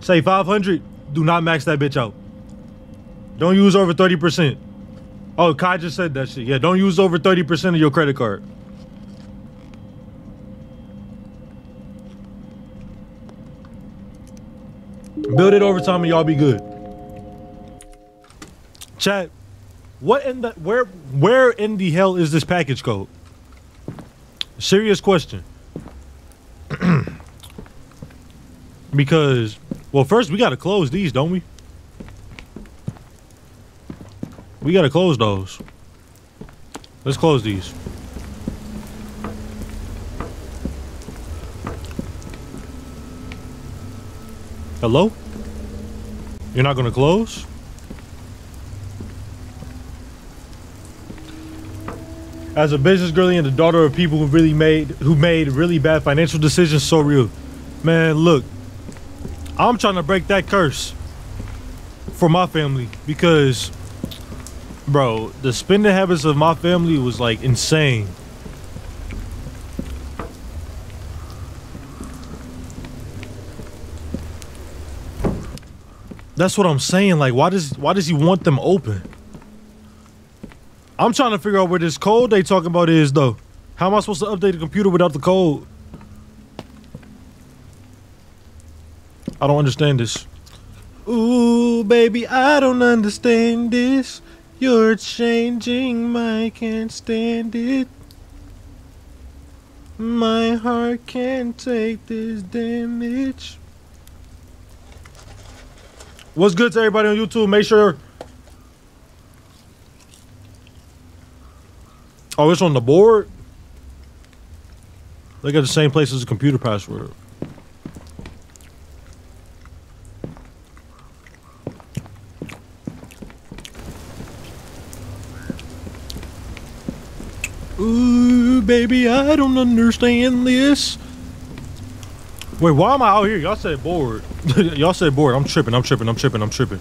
say 500, do not max that bitch out. Don't use over 30%. Oh, Kai just said that shit. Yeah, don't use over 30% of your credit card. Build it over time and y'all be good. Chat, what in the where where in the hell is this package code? Serious question. because well first we gotta close these, don't we? We gotta close those. Let's close these. Hello? You're not gonna close? As a business girly and the daughter of people who really made who made really bad financial decisions, so real. Man, look, I'm trying to break that curse for my family because, bro, the spending habits of my family was like insane. That's what I'm saying. Like, why does why does he want them open? I'm trying to figure out where this code they talking about is though. How am I supposed to update the computer without the code? I don't understand this. Ooh, baby, I don't understand this. You're changing my can't stand it. My heart can't take this damage. What's good to everybody on YouTube? Make sure. Oh, it's on the board. They got the same place as the computer password. Ooh, baby, I don't understand this. Wait, why am I out here? Y'all said bored. Y'all said bored. I'm tripping. I'm tripping. I'm tripping. I'm tripping.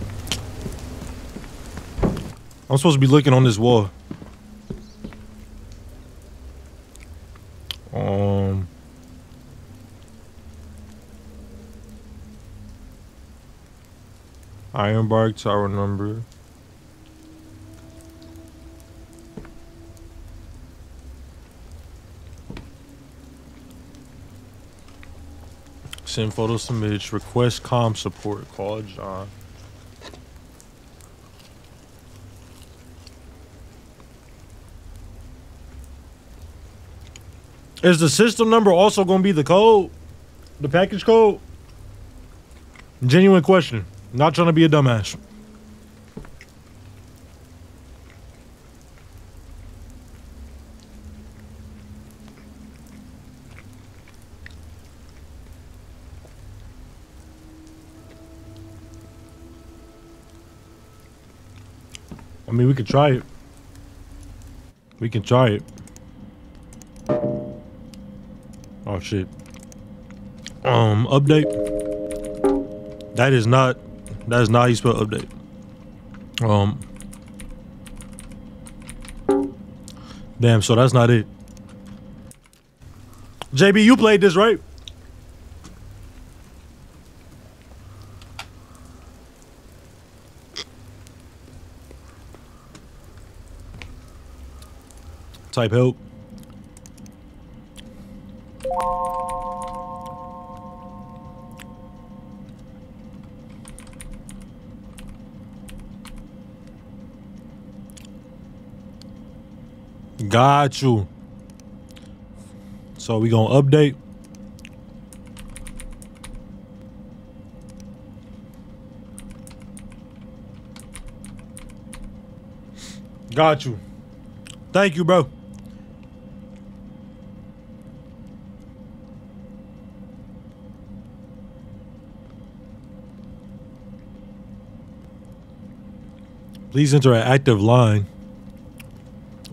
I'm supposed to be looking on this wall. Um. Ironbark tower number. Send photos to Mitch. Request com support. Call John. Is the system number also going to be the code? The package code? Genuine question. Not trying to be a dumbass. I mean, we could try it. We can try it. Oh shit. Um, update. That is not That is not how you spell update. Um. Damn, so that's not it. JB, you played this, right? Type help. Got you. So we gonna update. Got you. Thank you, bro. Please enter an active line.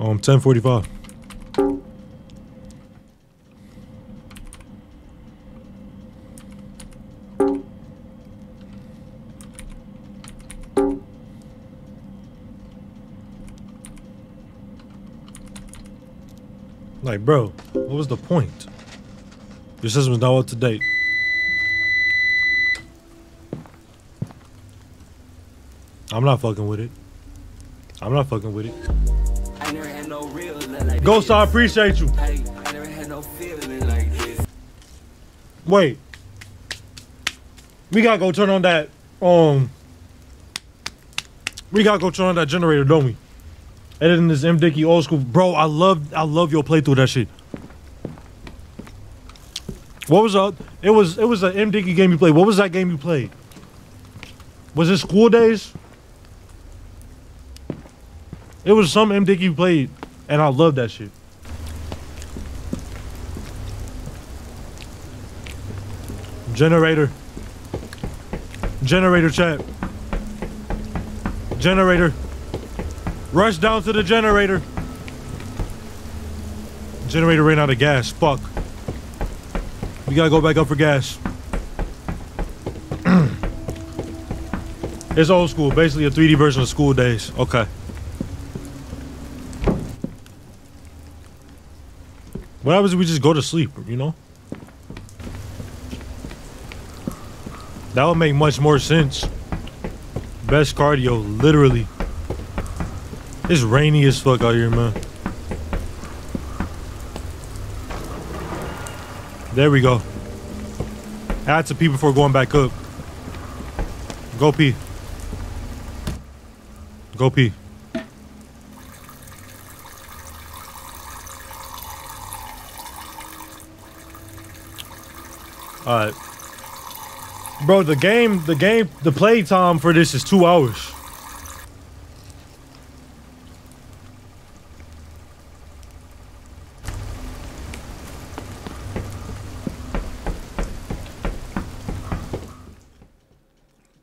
Um, 1045. Like, bro, what was the point? Your system's not up to date. I'm not fucking with it. I'm not fucking with it. Like Ghost, I appreciate you. Hey, I never had no feeling like this. Wait. We gotta go turn on that. Um. We gotta go turn on that generator, don't we? Editing this M Dicky old school, bro. I love, I love your playthrough of that shit. What was up? It was, it was an M Dicky game you played. What was that game you played? Was it School Days? It was some M Dicky you played, and I love that shit. Generator. Generator chat. Generator. Rush down to the generator. Generator ran out of gas. Fuck. We gotta go back up for gas. it's old school. Basically a 3D version of school days. Okay. What happens if we just go to sleep, you know? That would make much more sense. Best cardio, literally. It's rainy as fuck out here, man. There we go. Add to pee before going back up. Go pee. Go pee. All right. Bro, the game, the game, the play time for this is two hours.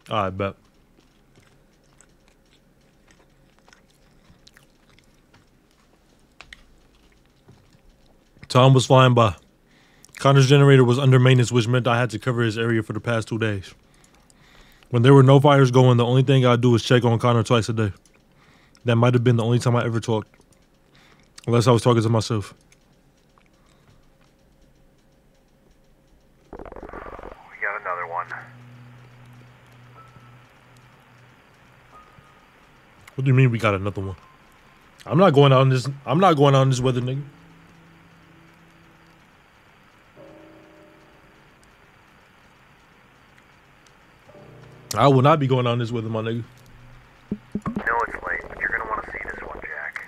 I bet. Time was flying by. Connor's generator was under maintenance, which meant I had to cover his area for the past two days. When there were no fires going, the only thing I'd do was check on Connor twice a day. That might have been the only time I ever talked. Unless I was talking to myself. We got another one. What do you mean we got another one? I'm not going out in this I'm not going out in this weather, nigga. I will not be going on this weather, my nigga. No, it's late, but you're gonna want to see this one, Jack.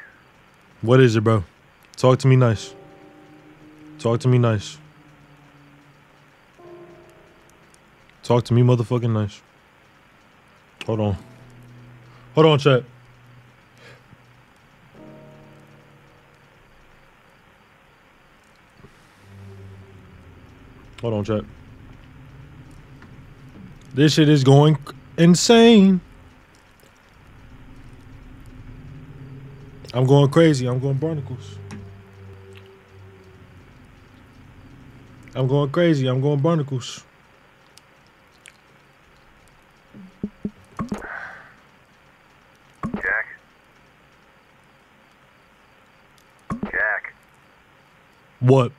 What is it, bro? Talk to me nice. Talk to me nice. Talk to me motherfucking nice. Hold on. Hold on, chat. Hold on, chat. This shit is going insane. I'm going crazy. I'm going barnacles. I'm going crazy. I'm going barnacles. Jack. Jack. What?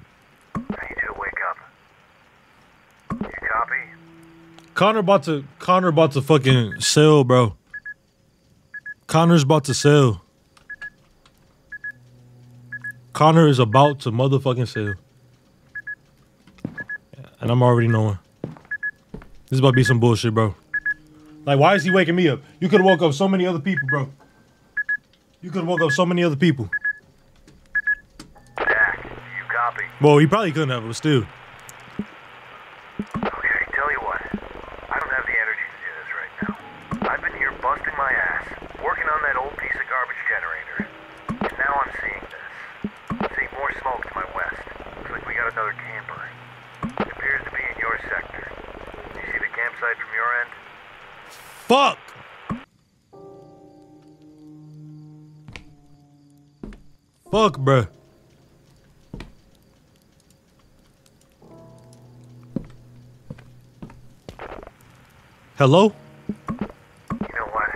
Connor about to Connor about to fucking sell, bro. Connor's about to sell. Connor is about to motherfucking sell. And I'm already knowing. This is about to be some bullshit, bro. Like, why is he waking me up? You could have woke up so many other people, bro. You could have woke up so many other people. Dak, you copy? Well, he probably couldn't have, but still. Okay, tell you what. I don't have the energy to do this right now. I've been here busting my ass, working on that old piece of garbage generator. And now I'm seeing this. I'm seeing more smoke to my west. Looks like we got another camper. It appears to be in your sector. You see the campsite from your end? Fuck! Fuck, bruh. Hello? You know what?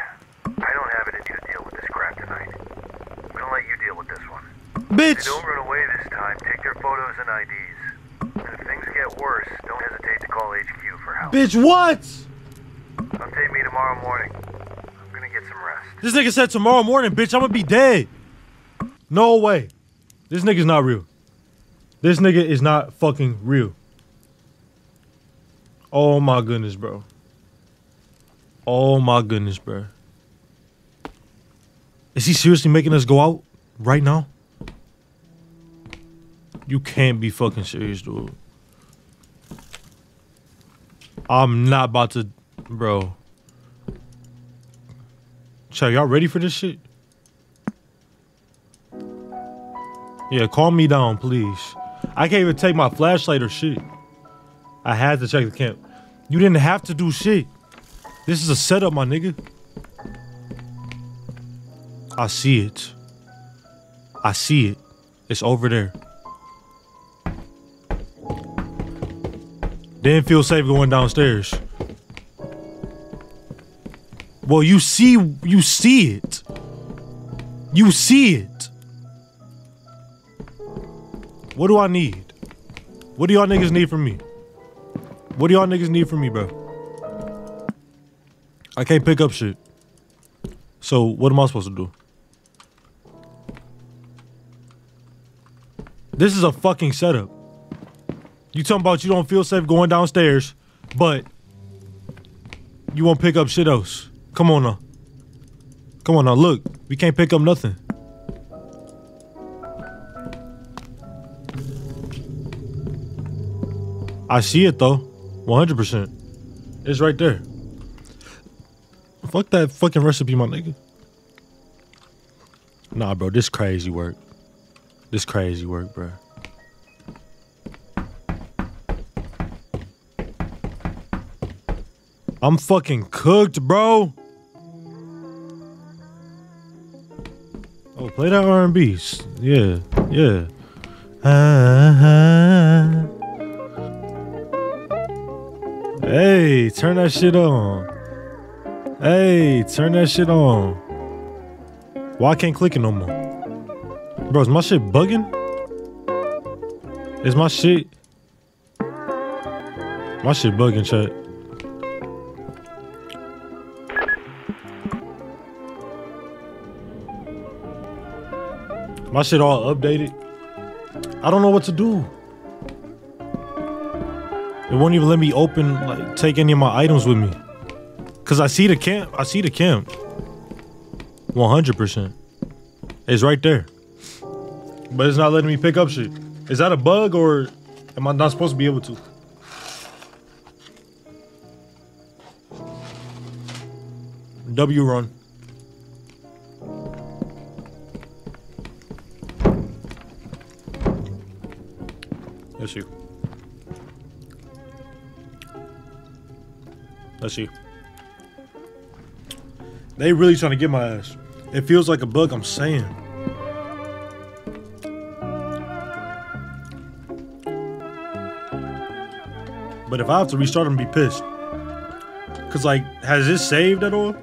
I don't have it in you to deal with this crap tonight. I'm gonna let you deal with this one. They Bitch! don't run away this time. Take their photos and IDs. And if things get worse, don't hesitate to call HQ for help. Bitch, what? Tomorrow morning. I'm gonna get some rest. This nigga said tomorrow morning, bitch, I'm gonna be dead. No way. This nigga's not real. This nigga is not fucking real. Oh my goodness, bro. Oh my goodness, bro. Is he seriously making us go out right now? You can't be fucking serious, dude. I'm not about to, bro. Check, y'all ready for this shit? Yeah, calm me down, please. I can't even take my flashlight or shit. I had to check the camp. You didn't have to do shit. This is a setup, my nigga. I see it. I see it. It's over there. Didn't feel safe going downstairs. Well, you see, you see it. You see it. What do I need? What do y'all niggas need from me? What do y'all niggas need from me, bro? I can't pick up shit. So what am I supposed to do? This is a fucking setup. You talking about you don't feel safe going downstairs, but you won't pick up shit else. Come on now. Come on now, look. We can't pick up nothing. I see it though. 100%. It's right there. Fuck that fucking recipe, my nigga. Nah, bro, this crazy work. This crazy work, bro. I'm fucking cooked, bro. Oh, play that R&B. Yeah, yeah. Uh-huh. Hey, turn that shit on. Hey, turn that shit on. Why can't click it no more? Bro, is my shit bugging? Is my shit... My shit bugging, chat. My shit all updated. I don't know what to do. It won't even let me open, like, take any of my items with me. Cause I see the camp. I see the camp. 100%. It's right there. But it's not letting me pick up shit. Is that a bug or am I not supposed to be able to? W run. That's you. That's you. They really trying to get my ass. It feels like a bug, I'm saying. But if I have to restart, I'm gonna be pissed. Cause like, has this saved at all?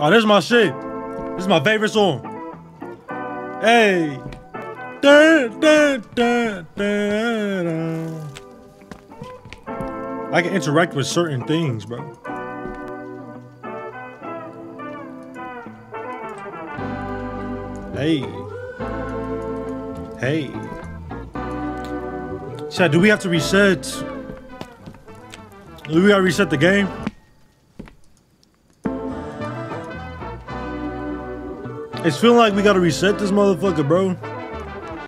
Oh, this is my shit. This is my favorite song. Hey. Dun, dun, dun, dun. I can interact with certain things, bro. Hey. Hey. Chat, do we have to reset? Do we gotta reset the game? It's feeling like we gotta reset this motherfucker, bro.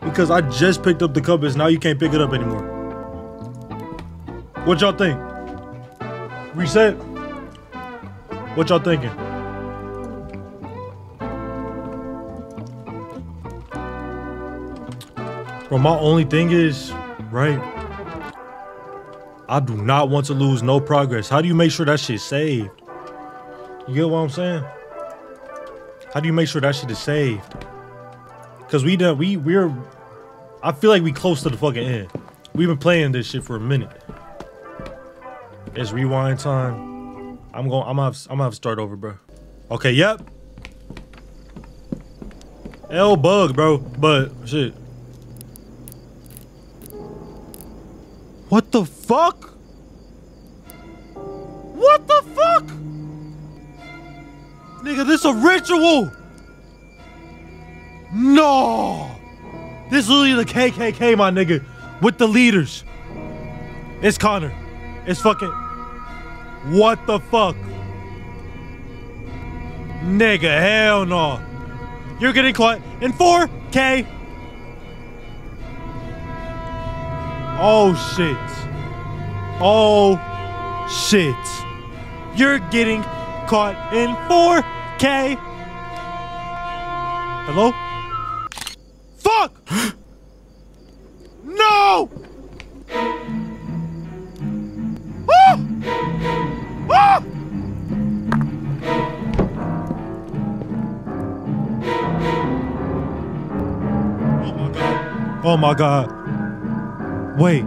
Because I just picked up the compass, now you can't pick it up anymore. What y'all think? Reset? What y'all thinking? Bro, my only thing is, right? I do not want to lose no progress. How do you make sure that shit's saved? You get what I'm saying? How do you make sure that shit is saved? Cause we done we we're I feel like we close to the fucking end. We've been playing this shit for a minute. It's rewind time. I'm going I'm gonna I'm gonna have to start over, bro. Okay, yep. L bug, bro. But shit. What the fuck? Nigga, this a ritual. No. This is literally the KKK, my nigga, with the leaders. It's Connor. It's fucking. What the fuck? Nigga, hell no. You're getting caught in 4K. Oh shit. Oh shit. You're getting caught in 4K. Hello? Fuck! no! Ah! Ah! Oh my god. Oh my god. Wait.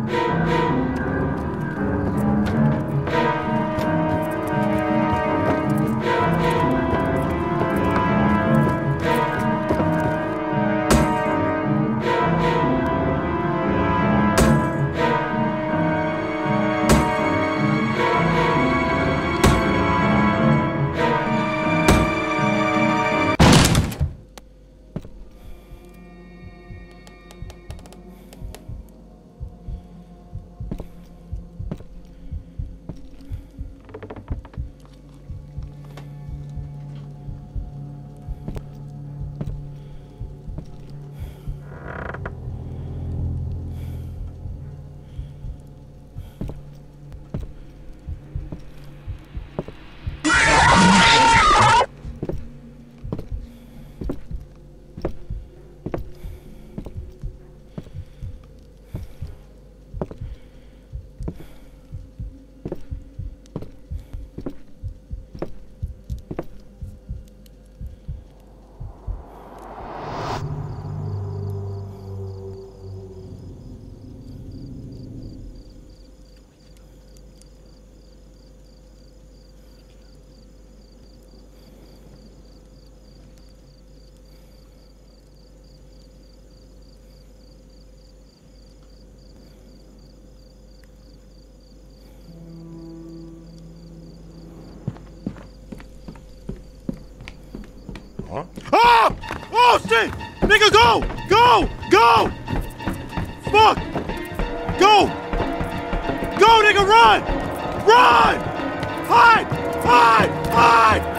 Ah! Oh shit! Nigga, go! Go! Go! Fuck! Go! Go, nigga, run! Run! Hide! Hide! Hide!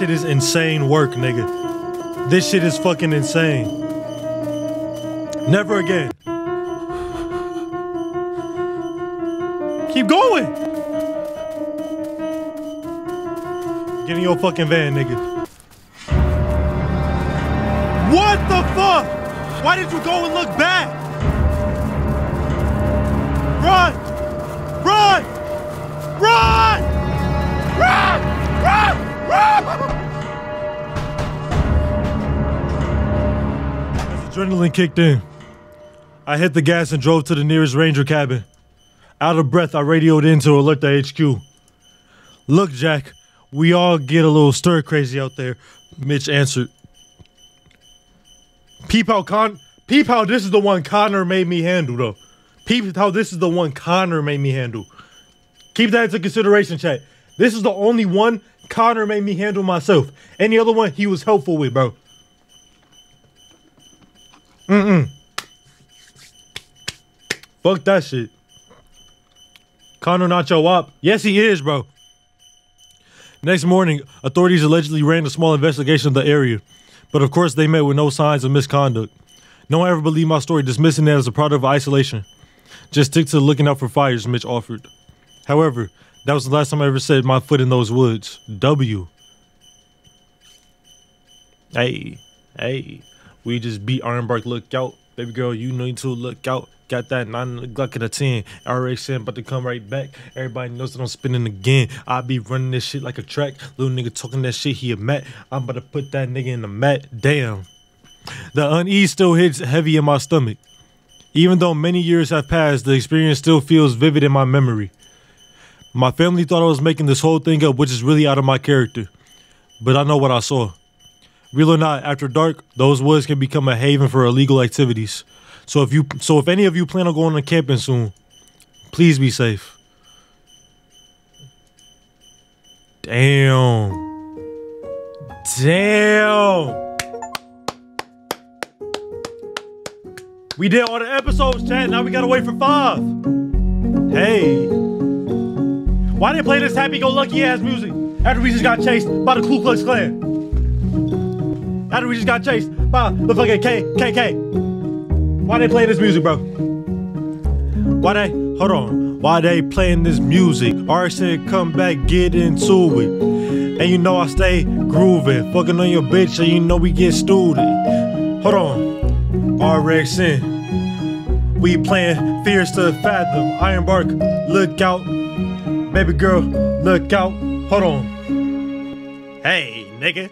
Shit is insane work, nigga. This shit is fucking insane. Never again. Keep going. Get in your fucking van, nigga. What the fuck? Why did you go and look back? Run! Run! Adrenaline kicked in, I hit the gas and drove to the nearest ranger cabin. Out of breath, I radioed in to alert the HQ. Look, Jack, we all get a little stir crazy out there, Mitch answered. Peep how Con peep how this is the one Connor made me handle though. Peep how this is the one Connor made me handle. Keep that into consideration, chat. This is the only one Connor made me handle myself. Any other one he was helpful with, bro. Mm-mm. Fuck that shit. Connor not your op. Yes, he is, bro. Next morning, authorities allegedly ran a small investigation of the area, but of course they met with no signs of misconduct. No one ever believed my story, dismissing it as a product of isolation. Just stick to looking out for fires, Mitch offered. However, that was the last time I ever set my foot in those woods. W. Hey, hey, we just beat Ironbark. Look out, baby girl. You need to look out. Got that nine o'clock at a ten. RX about to come right back. Everybody knows that I'm spinning again. I be running this shit like a track. Little nigga talking that shit. He a mat. I'm about to put that nigga in the mat. Damn. The unease still hits heavy in my stomach. Even though many years have passed, the experience still feels vivid in my memory. My family thought I was making this whole thing up, which is really out of my character. But I know what I saw. Real or not, after dark, those woods can become a haven for illegal activities. So if you so if any of you plan on going to camping soon, please be safe. Damn. Damn. We did all the episodes, chat. Now we gotta wait for five. Hey. Why did they play this happy-go-lucky ass music after we just got chased by the Ku Klux Klan? After we just got chased by the fucking KKK. Why they play this music, bro? Why they, hold on. Why they playing this music? RX said come back, get into it. And you know I stay grooving. Fucking on your bitch, so you know we get stupid. Hold on. RXN. We playing Fears to Fathom. Ironbark, look out. Baby girl, look out. Hold on. Hey, nigga.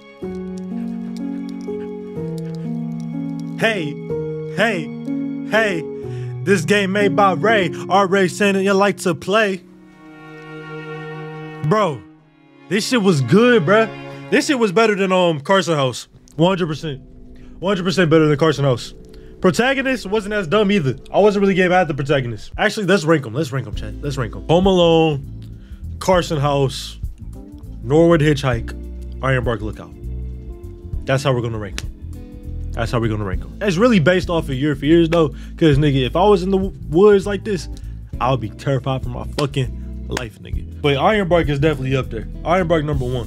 Hey, hey, hey. This game made by Ray. Ray saying you like to play. Bro, this shit was good, bruh. This shit was better than um Carson House. 100%. 100% better than Carson House. Protagonist wasn't as dumb either. I wasn't really mad at the protagonist. Actually, let's rank them. Let's rank them, chat. Let's rank them. Home Alone, Carson House, Norwood Hitchhike, Ironbark Lookout. That's how we're gonna rank them. That's how we're gonna rank them. It's really based off of your fears though, cause nigga, if I was in the woods like this, I would be terrified for my fucking life, nigga. But Ironbark is definitely up there. Ironbark number one.